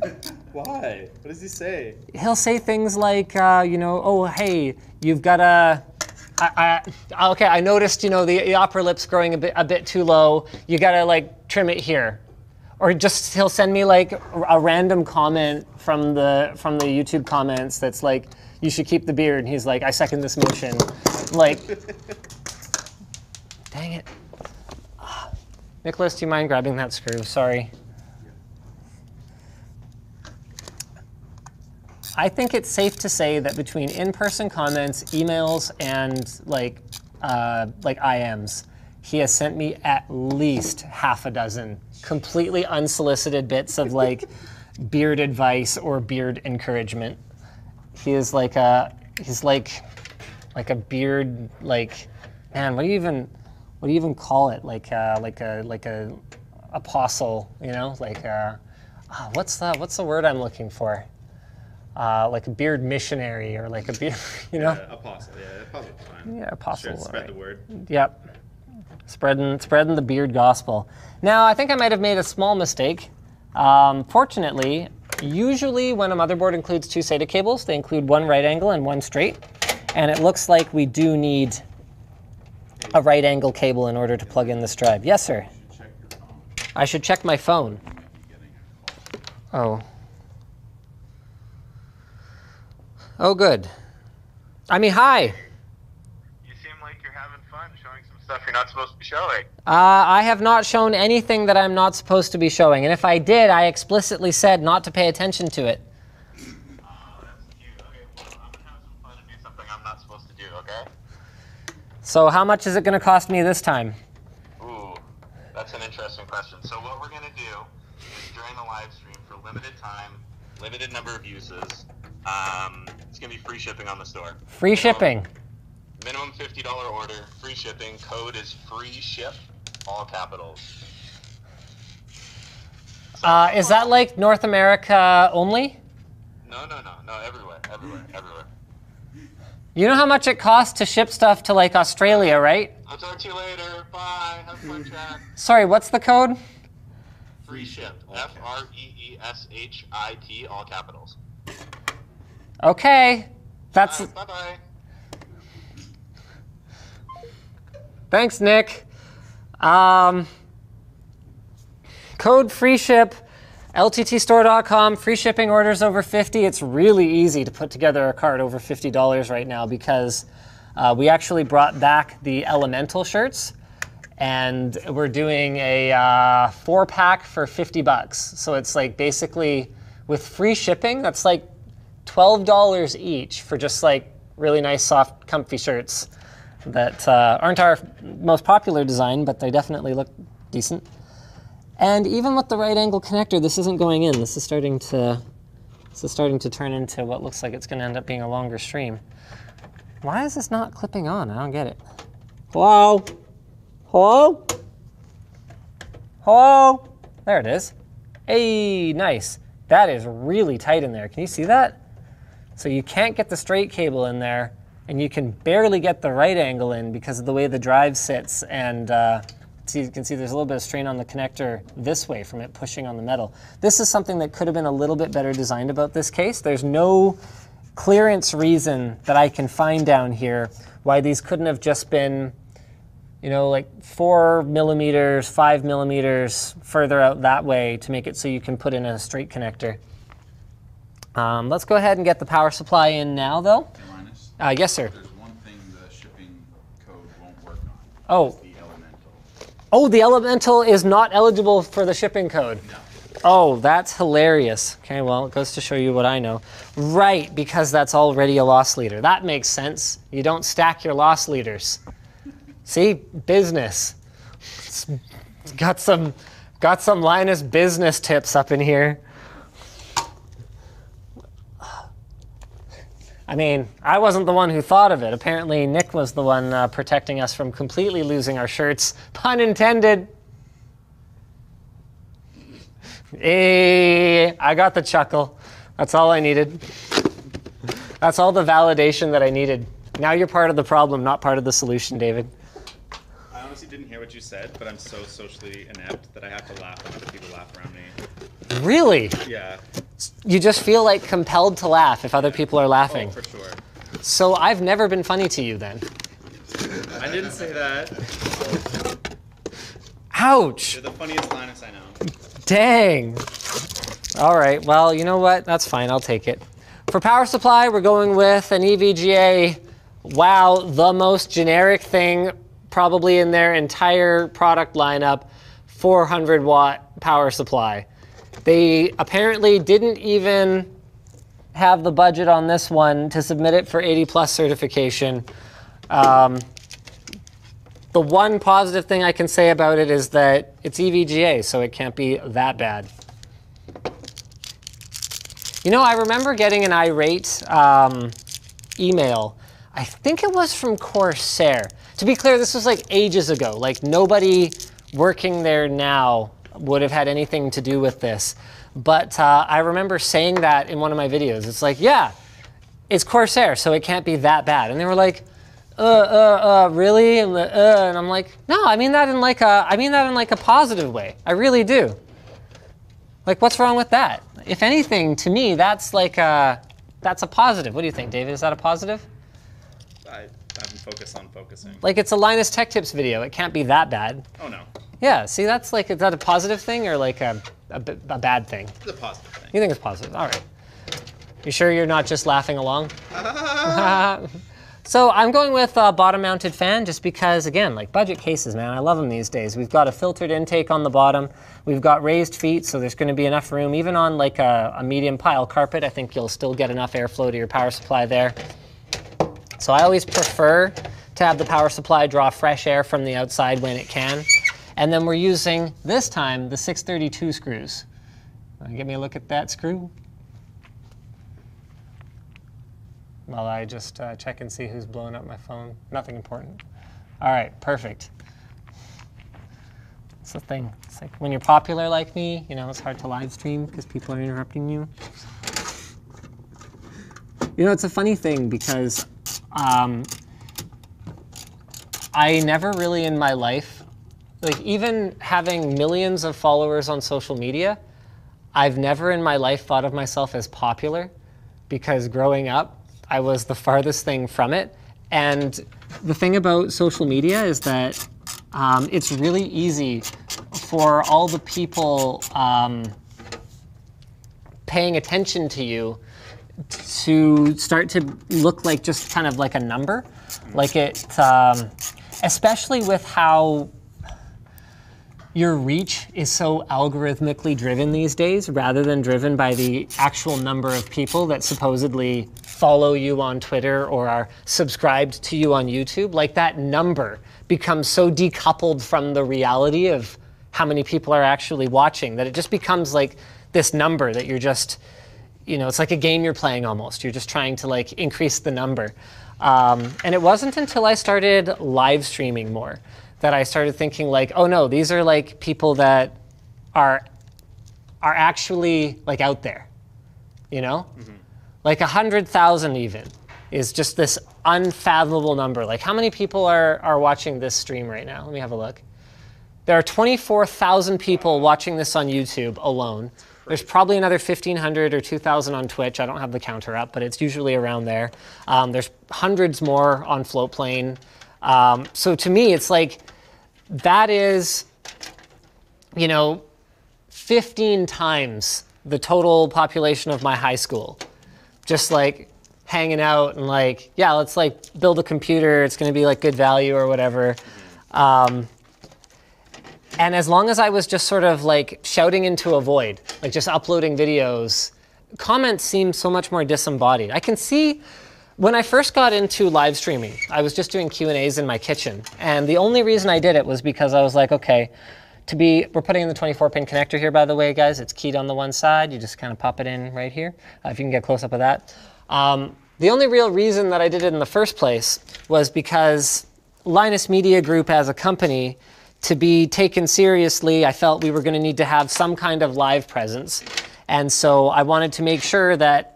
Why? What does he say? He'll say things like, uh, you know, oh hey, you've got a. I, I, okay, I noticed, you know, the, the upper lip's growing a bit, a bit too low. You gotta like trim it here, or just he'll send me like a random comment from the from the YouTube comments that's like, you should keep the beard. And he's like, I second this motion. Like, dang it. Ah. Nicholas, do you mind grabbing that screw? Sorry. I think it's safe to say that between in-person comments, emails, and like uh, like IMs, he has sent me at least half a dozen completely unsolicited bits of like beard advice or beard encouragement. He is like a he's like like a beard like man. What do you even what do you even call it? Like uh, like a like a apostle, you know? Like uh, ah, what's the what's the word I'm looking for? Uh, like a beard missionary or like a beard, you know? Uh, apostle, yeah, probably fine. Yeah, apostle. Sure, spread alright. the word. Yep. Spreading, spreading the beard gospel. Now, I think I might have made a small mistake. Um, fortunately, usually when a motherboard includes two SATA cables, they include one right angle and one straight. And it looks like we do need a right angle cable in order to plug in this drive. Yes, sir. I should check my phone. Oh. Oh, good. I mean, hi. You seem like you're having fun showing some stuff you're not supposed to be showing. Uh, I have not shown anything that I'm not supposed to be showing. And if I did, I explicitly said not to pay attention to it. Oh. Okay, well, gonna have some fun and do something I'm not supposed to do, okay? So, how much is it going to cost me this time? Ooh, that's an interesting question. So what we're gonna do is during the live stream for limited time, limited number of uses, um, it's gonna be free shipping on the store. Free shipping. Minimum fifty dollar order, free shipping. Code is free ship, all capitals. Uh, is that like North America only? No, no, no, no. Everywhere, everywhere, everywhere. You know how much it costs to ship stuff to like Australia, right? I'll talk to you later. Bye. Have fun, chat. Sorry, what's the code? Free ship. F R E E S H I T, all capitals. Okay. That's Bye bye. Thanks, Nick. Um, code free ship, lttstore.com, free shipping orders over 50. It's really easy to put together a cart over $50 right now because uh, we actually brought back the Elemental shirts and we're doing a uh, four pack for 50 bucks. So it's like basically with free shipping, that's like $12 each for just like really nice, soft, comfy shirts that uh, aren't our most popular design, but they definitely look decent. And even with the right angle connector, this isn't going in. This is starting to this is starting to turn into what looks like it's going to end up being a longer stream. Why is this not clipping on? I don't get it. Hello? Hello? Hello? There it is. Hey, nice. That is really tight in there. Can you see that? So you can't get the straight cable in there, and you can barely get the right angle in because of the way the drive sits. And uh, see, you can see there's a little bit of strain on the connector this way from it pushing on the metal. This is something that could have been a little bit better designed about this case. There's no clearance reason that I can find down here why these couldn't have just been, you know, like four millimeters, five millimeters further out that way to make it so you can put in a straight connector. Um, let's go ahead and get the power supply in now, though. Uh, yes, sir. there's one thing the shipping code won't work on. Oh. The elemental. Oh, the Elemental is not eligible for the shipping code. No. Oh, that's hilarious. Okay, well, it goes to show you what I know. Right, because that's already a loss leader. That makes sense. You don't stack your loss leaders. See, business. It's got some, got some Linus business tips up in here. I mean, I wasn't the one who thought of it. Apparently, Nick was the one uh, protecting us from completely losing our shirts. Pun intended. Hey, I got the chuckle. That's all I needed. That's all the validation that I needed. Now you're part of the problem, not part of the solution, David. I honestly didn't hear what you said, but I'm so socially inept that I have to laugh when other people laugh around me. Really? Yeah. You just feel like compelled to laugh if other people are Oh, laughing. for sure. So I've never been funny to you then. I didn't say that. Ouch! You're the funniest Linus I know. Dang. All right, well, you know what? That's fine. I'll take it. For power supply, we're going with an EVGA. Wow, the most generic thing probably in their entire product lineup 400 watt power supply. They apparently didn't even have the budget on this one to submit it for 80 plus certification. Um, the one positive thing I can say about it is that it's EVGA, so it can't be that bad. You know, I remember getting an irate um, email. I think it was from Corsair. To be clear, this was like ages ago. Like nobody working there now would have had anything to do with this. But uh, I remember saying that in one of my videos. It's like, yeah, it's Corsair, so it can't be that bad. And they were like, uh, uh, uh, really? And, the, uh, and I'm like, no, I mean that in like a, I mean that in like a positive way. I really do. Like, what's wrong with that? If anything, to me, that's like a, that's a positive. What do you think, David? Is that a positive? I, I'm focused on focusing. Like, it's a Linus Tech Tips video. It can't be that bad. Oh no. Yeah. See, that's like, is that a positive thing or like a a bad thing? It's a positive thing. You think it's positive? All right. You sure you're not just laughing along? so I'm going with uh, bottom mounted fan just because, again, like budget cases, man, I love them these days. We've got a filtered intake on the bottom. We've got raised feet, so there's going to be enough room. Even on like a, a medium pile carpet, I think you'll still get enough airflow to your power supply there. So I always prefer to have the power supply draw fresh air from the outside when it can. And then we're using, this time, the 632 screws. Give me a look at that screw. While I just uh, check and see who's blowing up my phone. Nothing important. All right, perfect. It's the thing. It's like when you're popular like me, you know, it's hard to live stream because people are interrupting you. You know, it's a funny thing because um, I never really in my life, like even having millions of followers on social media, I've never in my life thought of myself as popular because growing up, I was the farthest thing from it. And the thing about social media is that um, it's really easy for all the people um, paying attention to you to start to look like just kind of like a number. Like it, um, especially with how your reach is so algorithmically driven these days rather than driven by the actual number of people that supposedly follow you on Twitter or are subscribed to you on YouTube. Like that number becomes so decoupled from the reality of how many people are actually watching that it just becomes like this number that you're just, you know, it's like a game you're playing almost. You're just trying to like increase the number. Um, and it wasn't until I started live streaming more that I started thinking like, oh no, these are like people that are are actually like out there, you know, mm-hmm. like a hundred thousand even is just this unfathomable number. Like how many people are are watching this stream right now? Let me have a look. There are 24,000 people watching this on YouTube alone. There's probably another 1,500 or 2,000 on Twitch. I don't have the counter up, but it's usually around there. Um, there's hundreds more on Floatplane. Um, so to me, it's like that is, you know, 15 times the total population of my high school. Just like hanging out and like, yeah, let's like build a computer. It's going to be like good value or whatever. Um, and as long as I was just sort of like shouting into a void, like just uploading videos, comments seem so much more disembodied. I can see when I first got into live streaming, I was just doing Q&As in my kitchen. And the only reason I did it was because I was like, okay, to be, we're putting in the 24 pin connector here, by the way, guys. It's keyed on the one side. You just kind of pop it in right here, uh, if you can get close up of that. Um, the only real reason that I did it in the first place was because Linus Media Group as a company, to be taken seriously, I felt we were going to need to have some kind of live presence. And so I wanted to make sure that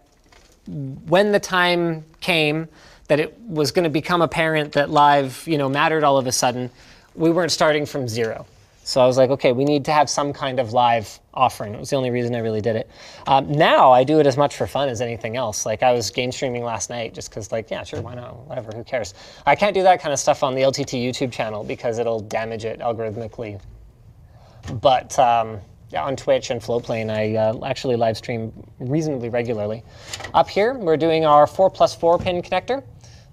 when the time came that it was going to become apparent that live, you know, mattered all of a sudden, we weren't starting from zero. So I was like, okay, we need to have some kind of live offering. It was the only reason I really did it. Um, now I do it as much for fun as anything else. Like I was game streaming last night just because, like, yeah, sure, why not? Whatever, who cares? I can't do that kind of stuff on the LTT YouTube channel because it'll damage it algorithmically. But um, on Twitch and Floatplane. I uh, actually live stream reasonably regularly. Up here, we're doing our 4 plus 4 pin connector.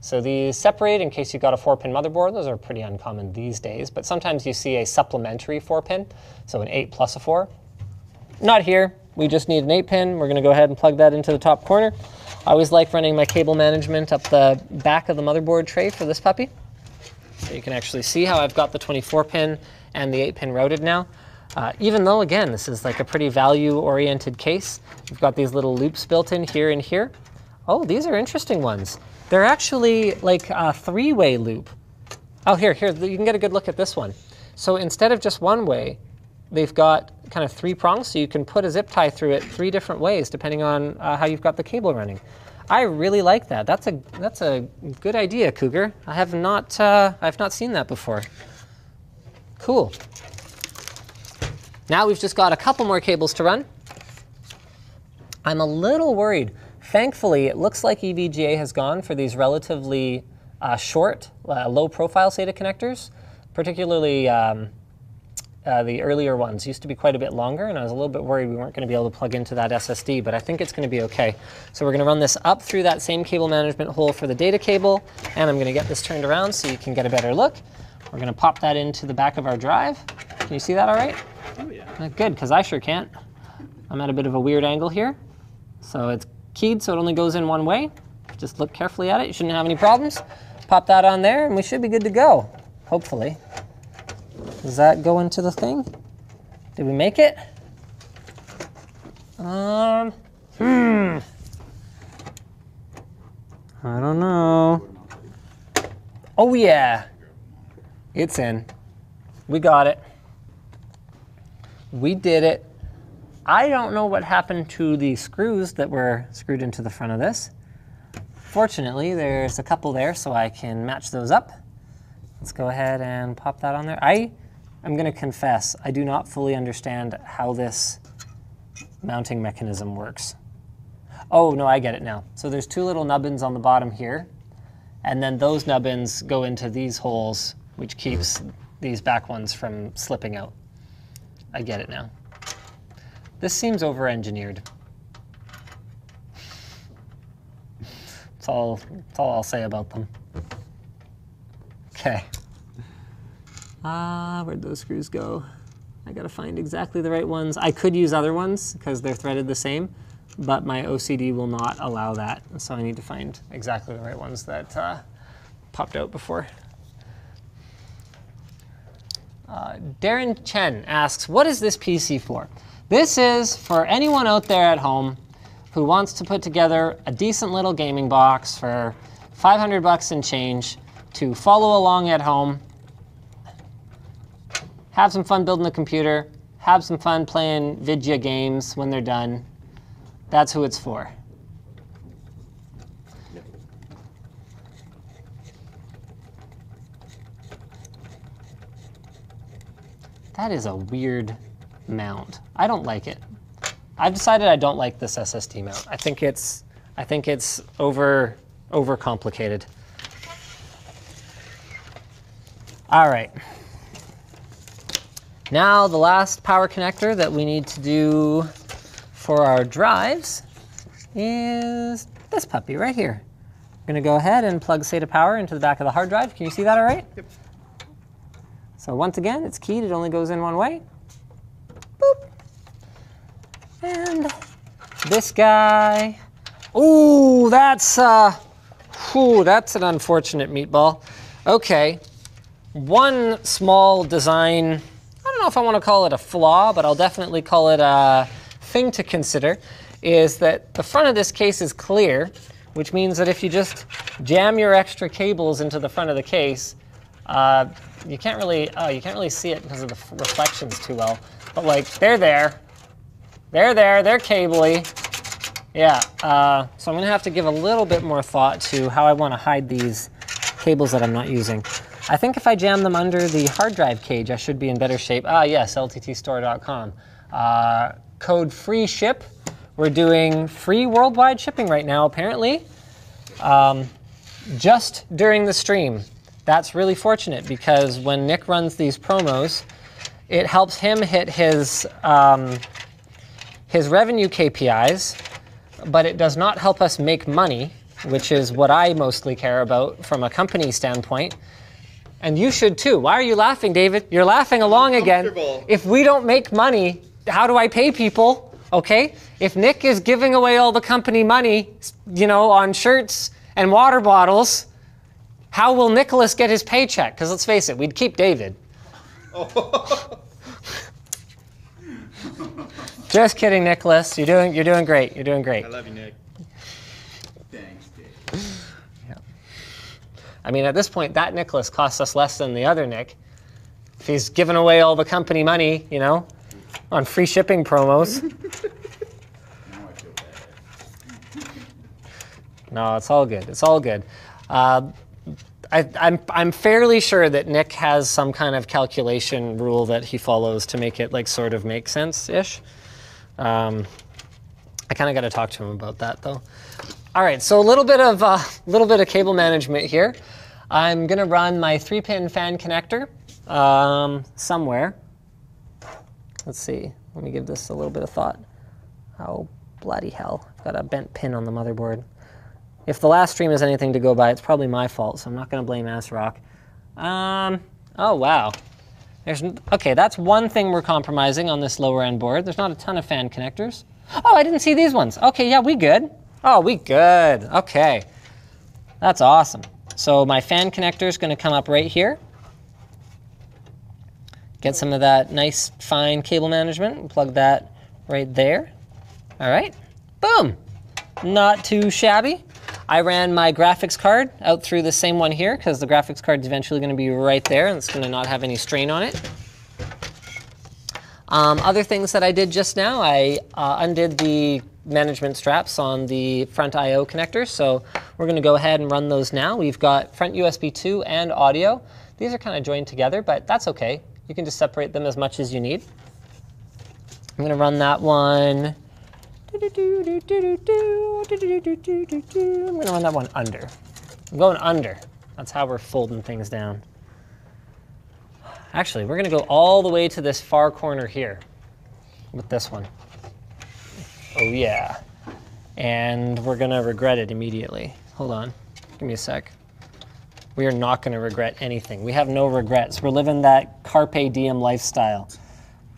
So these separate in case you've got a 4 pin motherboard. Those are pretty uncommon these days, but sometimes you see a supplementary 4 pin, so an 8 plus a 4. Not here. We just need an 8 pin. We're going to go ahead and plug that into the top corner. I always like running my cable management up the back of the motherboard tray for this puppy. So you can actually see how I've got the 24 pin and the 8 pin routed now. Uh, even though, again, this is like a pretty value-oriented case, we've got these little loops built in here and here. Oh, these are interesting ones. They're actually like a three-way loop. Oh, here, here, you can get a good look at this one. So instead of just one way, they've got kind of three prongs, so you can put a zip tie through it three different ways, depending on uh, how you've got the cable running. I really like that. That's a that's a good idea, Cougar. I have not uh, I've not seen that before. Cool. Now we've just got a couple more cables to run. I'm a little worried. Thankfully, it looks like EVGA has gone for these relatively uh, short, uh, low profile SATA connectors, particularly um, uh, the earlier ones used to be quite a bit longer, and I was a little bit worried we weren't going to be able to plug into that SSD, but I think it's going to be okay. So we're going to run this up through that same cable management hole for the data cable, and I'm going to get this turned around so you can get a better look. We're going to pop that into the back of our drive. Can you see that all right? Oh, yeah. Uh, good, because I sure can't. I'm at a bit of a weird angle here. So it's keyed so it only goes in one way. Just look carefully at it. You shouldn't have any problems. Pop that on there and we should be good to go, hopefully. Does that go into the thing? Did we make it? Um, hmm. I don't know. Oh yeah, it's in. We got it. We did it. I don't know what happened to the screws that were screwed into the front of this. Fortunately, there's a couple there, so I can match those up. Let's go ahead and pop that on there. I am going to confess, I do not fully understand how this mounting mechanism works. Oh, no, I get it now. So there's two little nubbins on the bottom here, and then those nubbins go into these holes, which keeps these back ones from slipping out. I get it now. This seems over-engineered. That's all, that's all I'll say about them. Okay. Ah, where'd those screws go? I gotta find exactly the right ones. I could use other ones because they're threaded the same, but my OCD will not allow that. So I need to find exactly the right ones that uh, popped out before. Uh, Darren Chen asks, what is this PC for? This is for anyone out there at home who wants to put together a decent little gaming box for 500 bucks and change to follow along at home, have some fun building the computer, have some fun playing Vidya games when they're done. That's who it's for. That is a weird mount. I don't like it. I've decided I don't like this SSD mount. I think it's I think it's over over complicated. All right. Now the last power connector that we need to do for our drives is this puppy right here. I'm gonna go ahead and plug SATA power into the back of the hard drive. Can you see that all right? Yep. So once again, it's keyed, it only goes in one way. Boop. And this guy. Ooh, that's uh whew, that's an unfortunate meatball. Okay. One small design, I don't know if I want to call it a flaw, but I'll definitely call it a thing to consider, is that the front of this case is clear, which means that if you just jam your extra cables into the front of the case, uh, you can't really, oh, you can't really see it because of the reflections too well. But like, they're there, they're there, they're cably. Yeah, uh, so I'm gonna have to give a little bit more thought to how I wanna hide these cables that I'm not using. I think if I jam them under the hard drive cage, I should be in better shape. Ah, yes, lttstore.com. Uh, code free ship. We're doing free worldwide shipping right now, apparently. Um, just during the stream. That's really fortunate because when Nick runs these promos, it helps him hit his um, his revenue KPIs, but it does not help us make money, which is what I mostly care about from a company standpoint. And you should too. Why are you laughing, David? You're laughing along again. If we don't make money, how do I pay people? Okay? If Nick is giving away all the company money, you know, on shirts and water bottles, how will Nicholas get his paycheck? Because let's face it, we'd keep David. Just kidding, Nicholas. You're doing you're doing great. You're doing great. I love you, Nick. Thanks, Dave. Yeah. I mean, at this point, that Nicholas costs us less than the other Nick. If he's giving away all the company money, you know, on free shipping promos. Now I feel bad. No, it's all good. It's all good. Uh, I, I'm, I'm fairly sure that Nick has some kind of calculation rule that he follows to make it like sort of make sense ish. Um, I kind of got to talk to him about that though. All right, so a little bit of a little bit of cable management here. I'm gonna run my three-pin fan connector um, somewhere. Let's see. Let me give this a little bit of thought. Oh bloody hell! I've got a bent pin on the motherboard. If the last stream is anything to go by, it's probably my fault, so I'm not going to blame ASRock. Um, oh, wow. There's, okay, that's one thing we're compromising on this lower end board. There's not a ton of fan connectors. Oh, I didn't see these ones. Okay, yeah, we good. Oh, we good. Okay. That's awesome. So my fan connector is going to come up right here. Get some of that nice fine cable management and plug that right there. All right. Boom. Not too shabby. I ran my graphics card out through the same one here because the graphics card is eventually going to be right there and it's going to not have any strain on it. Um, other things that I did just now, I uh, undid the management straps on the front I/O connectors. So we're going to go ahead and run those now. We've got front USB 2 and audio. These are kind of joined together, but that's okay. You can just separate them as much as you need. I'm going to run that one I'm gonna run that one under. I'm going under. That's how we're folding things down. Actually, we're gonna go all the way to this far corner here with this one. Oh yeah. And we're gonna regret it immediately. Hold on, give me a sec. We are not gonna regret anything. We have no regrets. We're living that carpe diem lifestyle.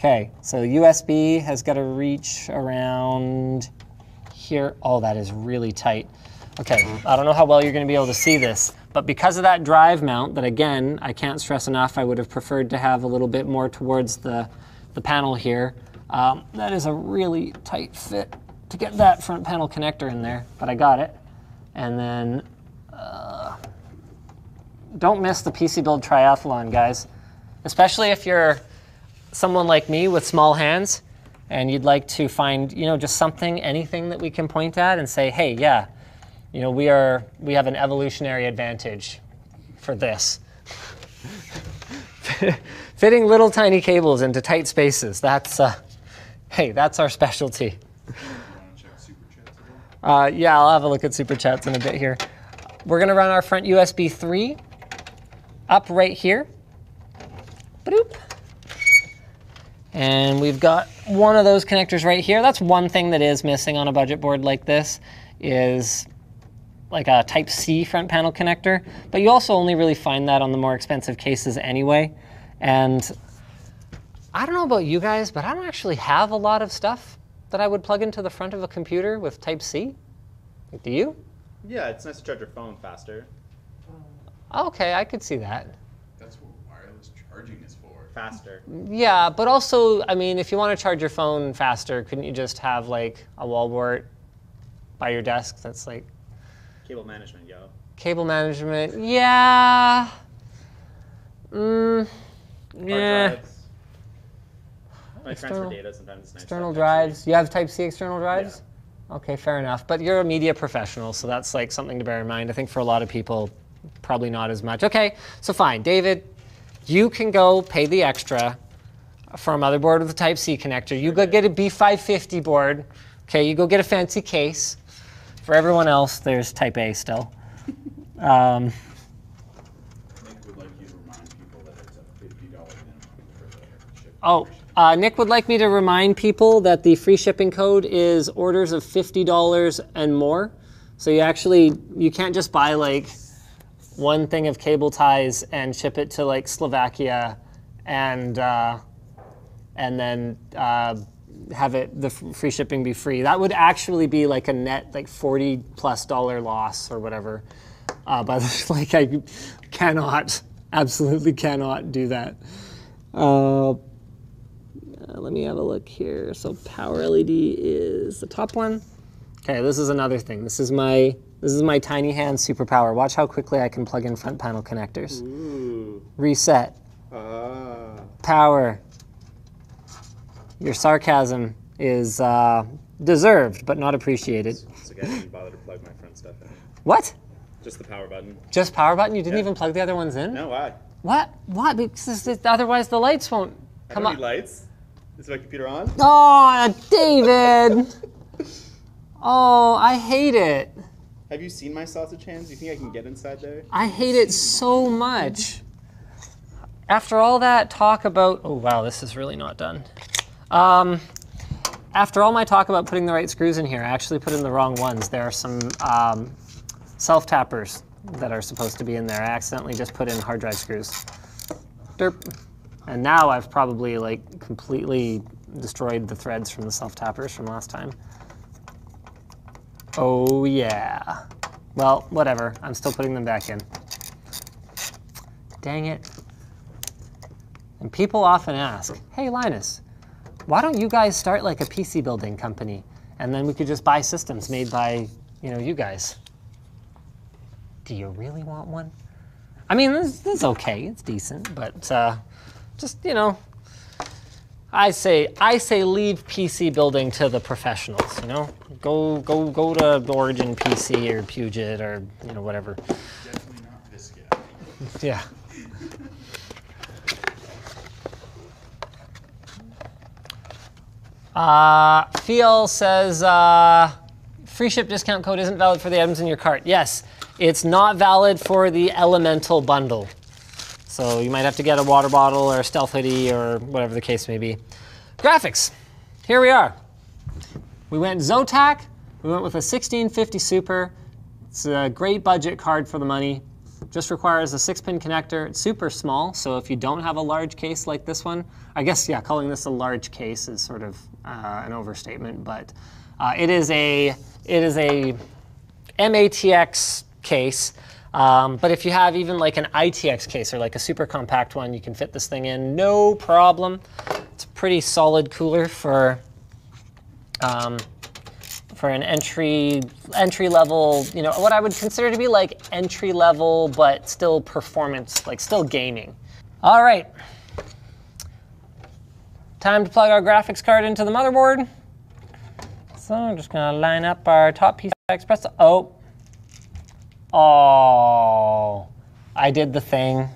Okay, so USB has got to reach around here. Oh, that is really tight. Okay, I don't know how well you're going to be able to see this, but because of that drive mount, that again, I can't stress enough, I would have preferred to have a little bit more towards the, the panel here. Um, that is a really tight fit to get that front panel connector in there, but I got it. And then, uh, don't miss the PC Build Triathlon, guys. Especially if you're someone like me with small hands and you'd like to find, you know, just something, anything that we can point at and say, hey, yeah, you know, we are, we have an evolutionary advantage for this. Fitting little tiny cables into tight spaces, that's, uh, hey, that's our specialty. Uh, yeah, I'll have a look at super chats in a bit here. We're gonna run our front USB 3 up right here. Boop. And we've got one of those connectors right here. That's one thing that is missing on a budget board like this is like a type C front panel connector, but you also only really find that on the more expensive cases anyway. And I don't know about you guys, but I don't actually have a lot of stuff that I would plug into the front of a computer with type C. Do you? Yeah, it's nice to charge your phone faster. Okay, I could see that. That's what wireless charging is for. Faster. Yeah, but also, I mean, if you want to charge your phone faster, couldn't you just have like a wall wart by your desk that's like Cable management, yo. cable management? Yeah. Mm, yeah. drives. Like transfer External- data sometimes it's nice. External drives. You have Type C external drives? Okay, fair enough. But you're a media professional, so that's like something to bear in mind. I think for a lot of people, probably not as much. Okay, so fine. David, you can go pay the extra for a motherboard with a Type C connector. You go get a B550 board. Okay, you go get a fancy case. For everyone else, there's Type A still. Um, Nick would like you to remind people that it's a fifty dollar minimum for the ship. Oh, uh, Nick would like me to remind people that the free shipping code is orders of fifty dollars and more. So you actually you can't just buy like one thing of cable ties and ship it to like Slovakia, and uh, and then uh, have it the free shipping be free. That would actually be like a net like forty plus dollar loss or whatever. Uh, but like I cannot, absolutely cannot do that. Uh, let me have a look here. So power LED is the top one. Okay, this is another thing. This is my this is my tiny hand superpower. Watch how quickly I can plug in front panel connectors. Ooh. Reset. Ah. Power. Your sarcasm is uh, deserved but not appreciated. So I didn't bother to plug my front stuff in. What? Just the power button. Just power button? You didn't Yeah. even plug the other ones in? No, why? What? Why? Because it's- otherwise the lights won't I come on. need lights. Is my computer on? Oh, David! oh, I hate it. Have you seen my sausage hands? Do you think I can get inside there? I hate it so much. After all that talk about, oh wow, this is really not done. Um, after all my talk about putting the right screws in here, I actually put in the wrong ones. There are some um, self tappers that are supposed to be in there. I accidentally just put in hard drive screws. Derp. And now I've probably like completely destroyed the threads from the self tappers from last time. Oh yeah. Well, whatever. I'm still putting them back in. Dang it. And people often ask, hey, Linus, why don't you guys start like a PC building company? And then we could just buy systems made by, you know, you guys. Do you really want one? I mean, this, this is okay. It's decent, but uh, just, you know, I say I say leave PC building to the professionals. You know, go go go to Origin PC or Puget or you know whatever. Definitely not this guy. Yeah. Uh, Fiel says uh, free ship discount code isn't valid for the items in your cart. Yes, it's not valid for the elemental bundle. So you might have to get a water bottle or a stealth hoodie or whatever the case may be. Graphics. Here we are. We went Zotac. We went with a 1650 Super. It's a great budget card for the money. Just requires a six pin connector. It's super small, so if you don't have a large case like this one, I guess, yeah, calling this a large case is sort of uh, an overstatement, but uh, it is a, it is a MATX case. Um, but if you have even like an ITX case or like a super compact one, you can fit this thing in no problem. It's a pretty solid cooler for um, for an entry entry level, you know, what I would consider to be like entry level, but still performance, like still gaming. All right, time to plug our graphics card into the motherboard. So I'm just gonna line up our top PCI Express. Oh, oh, I did the thing.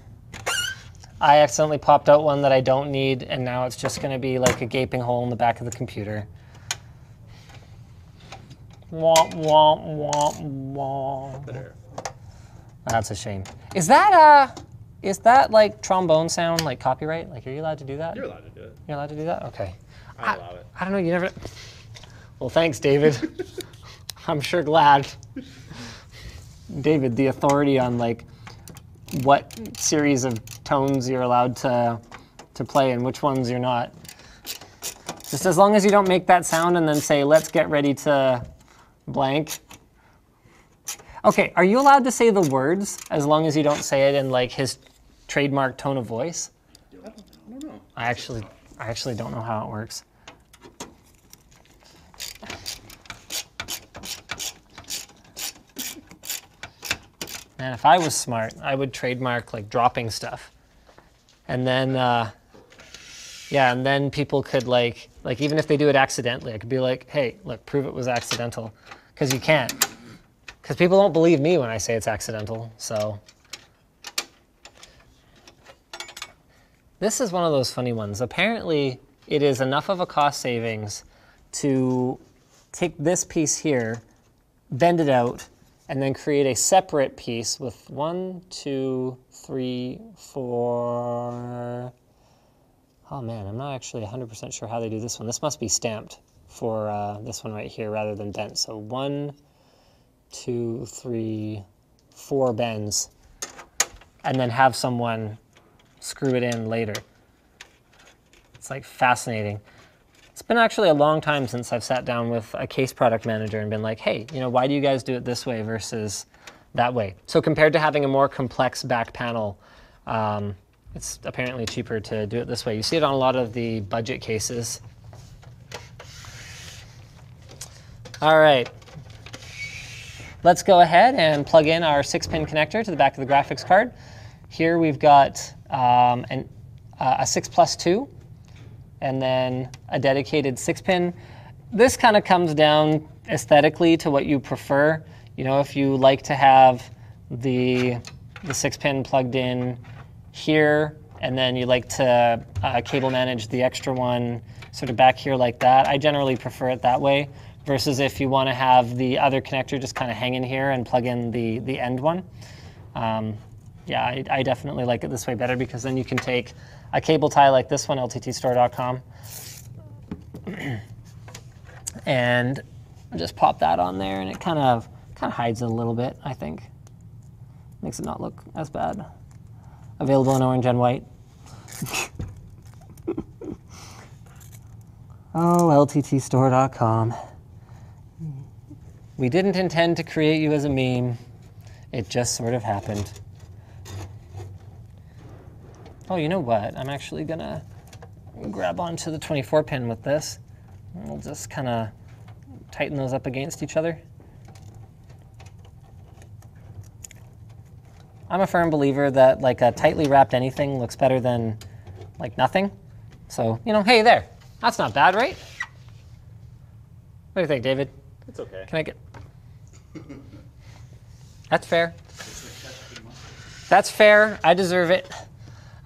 I accidentally popped out one that I don't need, and now it's just gonna be like a gaping hole in the back of the computer. Womp, womp, womp, womp. That's a shame. Is that uh, is that like trombone sound like copyright? Like, are you allowed to do that? You're allowed to do it. You're allowed to do that? Okay. I allow it. I don't know. You never. Well, thanks, David. I'm sure glad. David, the authority on like what series of tones you're allowed to to play and which ones you're not. Just as long as you don't make that sound and then say, "Let's get ready to blank." Okay, are you allowed to say the words as long as you don't say it in like his trademark tone of voice? I don't know. I actually, I actually don't know how it works. Man, if I was smart, I would trademark like dropping stuff, and then, uh, yeah, and then people could like, like even if they do it accidentally, I could be like, hey, look, prove it was accidental, because you can't, because people don't believe me when I say it's accidental. So This is one of those funny ones. Apparently, it is enough of a cost savings to take this piece here, bend it out, and then create a separate piece with one, two, three, four. Oh man, I'm not actually 100% sure how they do this one. This must be stamped for uh, this one right here rather than bent. So one, two, three, four bends, and then have someone screw it in later. It's like fascinating. It's been actually a long time since I've sat down with a case product manager and been like, hey, you know, why do you guys do it this way versus that way? So compared to having a more complex back panel, um, it's apparently cheaper to do it this way. You see it on a lot of the budget cases. All right. Let's go ahead and plug in our six pin connector to the back of the graphics card. Here we've got um, an, uh, a 6 plus 2, and then a dedicated 6 pin. This kind of comes down aesthetically to what you prefer. You know, if you like to have the, the 6 pin plugged in here, and then you like to uh, cable manage the extra one sort of back here like that. I generally prefer it that way versus if you want to have the other connector just kind of hang in here and plug in the, the end one. Um, yeah, I, I, definitely like it this way better because then you can take a cable tie like this one, lttstore.com, and just pop that on there, and it kind of kind of hides it a little bit. I think makes it not look as bad. Available in orange and white. oh, lttstore.com. We didn't intend to create you as a meme. It just sort of happened. Oh, you know what? I'm actually gonna grab onto the 24 pin with this. We'll just kind of tighten those up against each other. I'm a firm believer that like a tightly wrapped anything looks better than like nothing. So, you know, hey there. That's not bad, right? What do you think, David? It's okay. Can I get... That's fair. That's fair. I deserve it.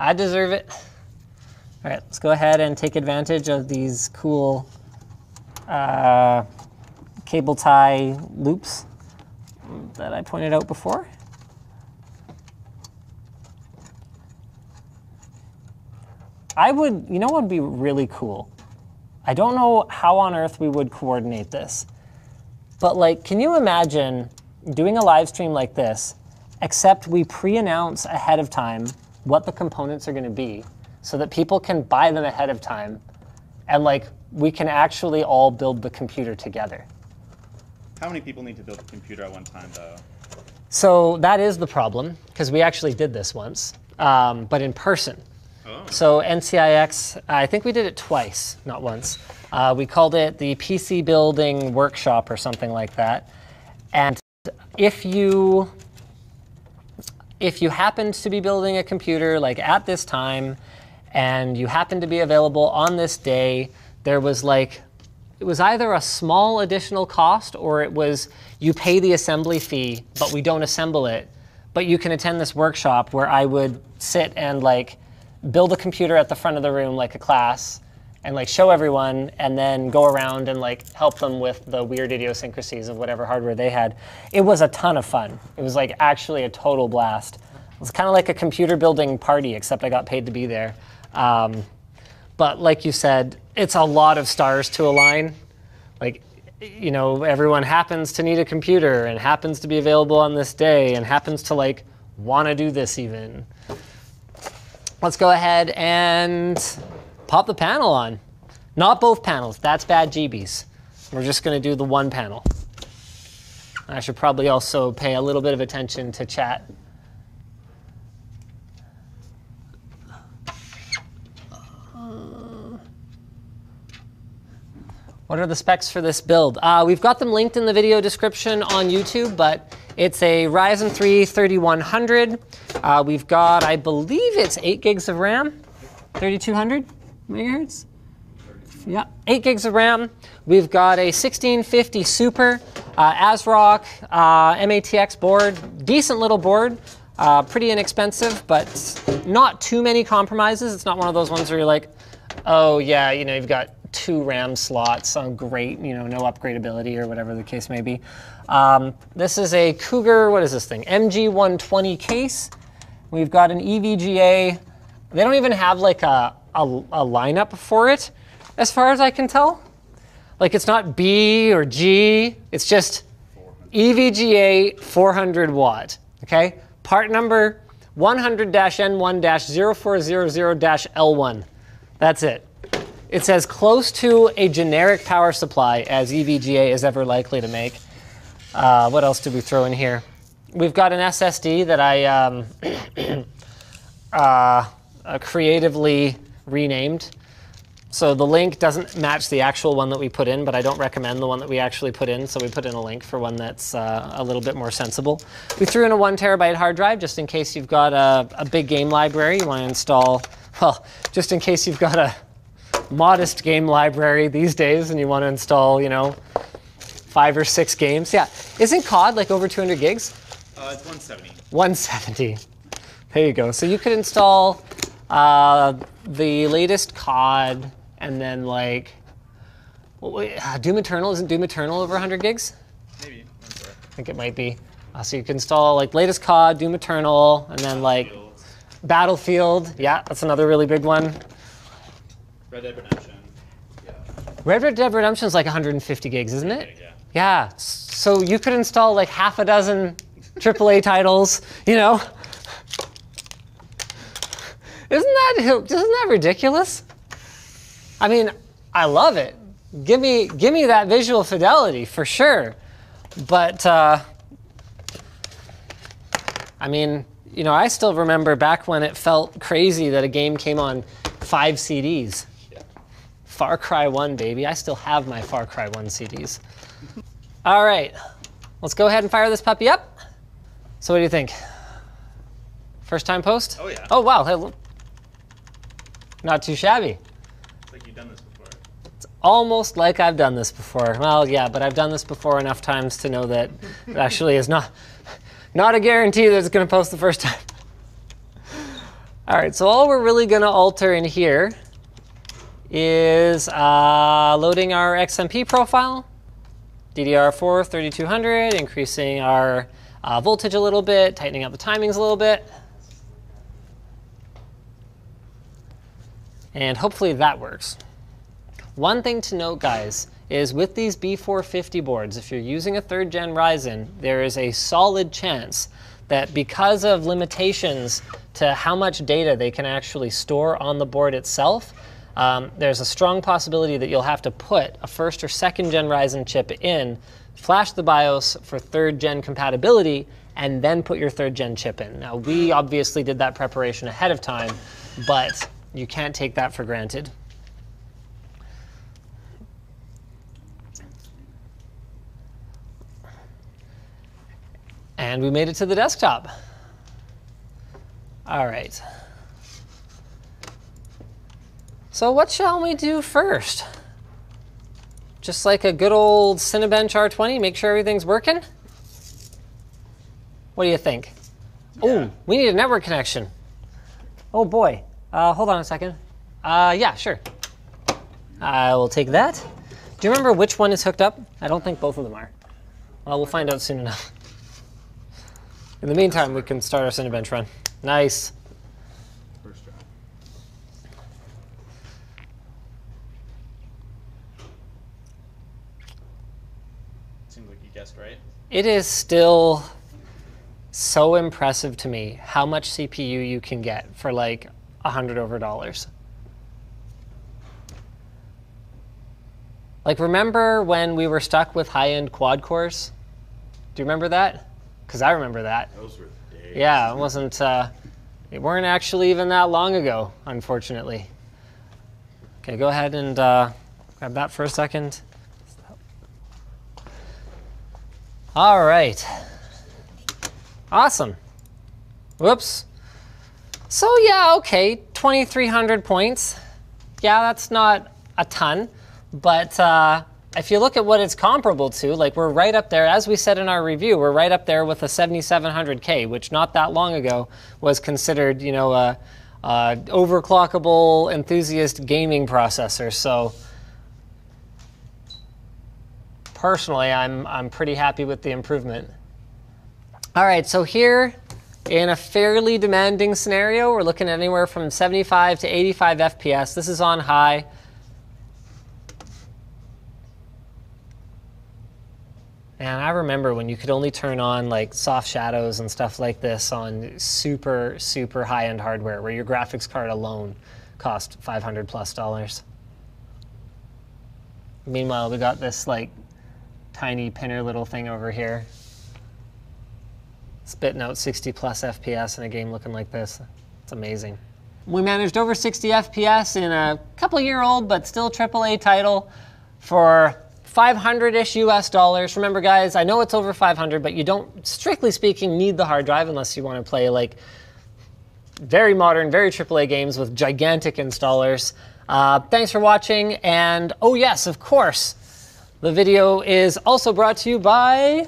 I deserve it. All right, let's go ahead and take advantage of these cool uh, cable tie loops that I pointed out before. I would, you know what would be really cool? I don't know how on earth we would coordinate this, but like, can you imagine doing a live stream like this, except we pre-announce ahead of time what the components are going to be so that people can buy them ahead of time and like we can actually all build the computer together. How many people need to build a computer at one time, though? So that is the problem because we actually did this once, um, but in person. Oh. So NCIX, I think we did it twice, not once. Uh, we called it the PC Building Workshop or something like that. And if you if you happened to be building a computer like at this time and you happened to be available on this day, there was like it was either a small additional cost or it was you pay the assembly fee, but we don't assemble it. But you can attend this workshop where I would sit and like build a computer at the front of the room like a class and like show everyone and then go around and like help them with the weird idiosyncrasies of whatever hardware they had. It was a ton of fun. It was like actually a total blast. It was kind of like a computer building party, except I got paid to be there. Um, but like you said, it's a lot of stars to align. Like, you know, everyone happens to need a computer and happens to be available on this day and happens to like want to do this even. Let's go ahead and pop the panel on. Not both panels, that's bad GBs. We're just gonna do the one panel. I should probably also pay a little bit of attention to chat. What are the specs for this build? Uh, we've got them linked in the video description on YouTube, but it's a Ryzen 3 3100. Uh, we've got, I believe it's 8 gigs of RAM, 3200 megahertz. Yeah, 8 gigs of RAM. We've got a 1650 Super uh, ASRock uh, MATX board, decent little board, uh, pretty inexpensive, but not too many compromises. It's not one of those ones where you're like, oh yeah, you know, you've got two RAM slots, oh, great, you know, no upgradability or whatever the case may be. Um, this is a Cougar, what is this thing? MG120 case. We've got an EVGA. They don't even have like a, a, a lineup for it, as far as I can tell. Like it's not B or G, it's just EVGA 400 watt, okay? Part number 100-N1-0400-L1. That's it. It's as close to a generic power supply as EVGA is ever likely to make. Uh, what else did we throw in here? We've got an SSD that I um, uh, uh, creatively renamed. So the link doesn't match the actual one that we put in, but I don't recommend the one that we actually put in. So we put in a link for one that's uh, a little bit more sensible. We threw in a one terabyte hard drive just in case you've got a, a big game library you want to install. Well, just in case you've got a modest game library these days and you want to install, you know, five or six games. Yeah. Isn't COD like over 200 gigs? Uh, it's 170. 170. There you go. So you could install uh, the latest COD and then like well, wait, uh, Doom Eternal. Isn't Doom Eternal over 100 gigs? Maybe. I'm sorry. I think it might be. Uh, so you can install like latest COD, Doom Eternal, and then like Fields, Battlefield. Yeah, that's another really big one. Red Dead Redemption. Yeah. Red Dead Redemption is like 150 gigs, isn't it? Yeah. Yeah. So you could install like half a dozen AAA titles, you know? Isn't that isn't that ridiculous? I mean, I love it. Give me give me that visual fidelity for sure. But uh, I mean, you know, I still remember back when it felt crazy that a game came on five CDs. Yeah. Far Cry 1, baby. I still have my Far Cry 1 CDs. All right, let's go ahead and fire this puppy up. So, what do you think? First time post? Oh, yeah. Oh, wow. Not too shabby. It's like you've done this before. Almost like I've done this before. Well, yeah, but I've done this before enough times to know that it actually is not, not a guarantee that it's going to post the first time. All right, so all we're really going to alter in here is uh, loading our XMP profile, DDR4 3200, increasing our uh, voltage a little bit, tightening up the timings a little bit. And hopefully that works. One thing to note, guys, is with these B450 boards, if you're using a third gen Ryzen, there is a solid chance that because of limitations to how much data they can actually store on the board itself, um, there's a strong possibility that you'll have to put a first or second gen Ryzen chip in, flash the BIOS for third gen compatibility, and then put your third gen chip in. Now, we obviously did that preparation ahead of time, but you can't take that for granted. And we made it to the desktop. All right. So what shall we do first? Just like a good old Cinebench R20, make sure everything's working? What do you think? Oh, we need a network connection. Oh boy. Uh, hold on a second. Uh, yeah, sure. I will take that. Do you remember which one is hooked up? I don't think both of them are. Well, we'll find out soon enough. In the meantime, we can start our Cinebench run. Nice. First try. Seems like you guessed right. It is still so impressive to me how much CPU you can get for like a hundred over dollars. Like, remember when we were stuck with high-end quad cores? Do you remember that? Because I remember that. Those were days. Yeah, it wasn't. Uh, it weren't actually even that long ago, unfortunately. Okay, go ahead and uh, grab that for a second. All right. Awesome. Whoops. So yeah, okay, 2,300 points. Yeah, that's not a ton, but uh, if you look at what it's comparable to, like we're right up there, as we said in our review, we're right up there with a 7700K, which not that long ago was considered, you know, a, a overclockable enthusiast gaming processor. So personally, I'm I'm pretty happy with the improvement. All right, so here in a fairly demanding scenario, we're looking at anywhere from 75 to 85 FPS. This is on high. And I remember when you could only turn on like soft shadows and stuff like this on super, super high end hardware where your graphics card alone cost 500 plus dollars. Meanwhile, we got this like tiny pinner little thing over here spitting out 60 plus FPS in a game looking like this. It's amazing. We managed over 60 FPS in a couple year old but still AAA title for 500-ish US dollars. Remember guys, I know it's over 500 but you don't strictly speaking need the hard drive unless you want to play like very modern, very AAA games with gigantic installers. Uh, thanks for watching and oh yes, of course, the video is also brought to you by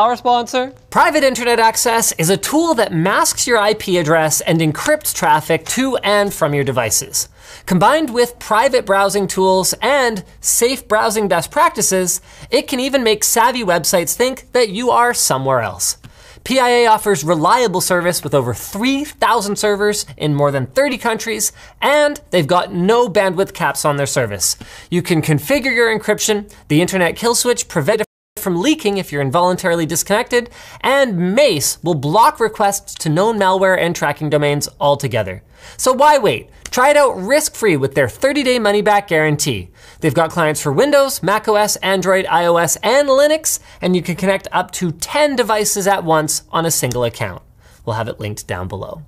our sponsor. Private Internet Access is a tool that masks your IP address and encrypts traffic to and from your devices. Combined with private browsing tools and safe browsing best practices, it can even make savvy websites think that you are somewhere else. PIA offers reliable service with over 3,000 servers in more than 30 countries, and they've got no bandwidth caps on their service. You can configure your encryption, the internet kill switch prevent from leaking if you're involuntarily disconnected, and Mace will block requests to known malware and tracking domains altogether. So why wait? Try it out risk-free with their 30-day money-back guarantee. They've got clients for Windows, macOS, Android, iOS, and Linux, and you can connect up to 10 devices at once on a single account. We'll have it linked down below.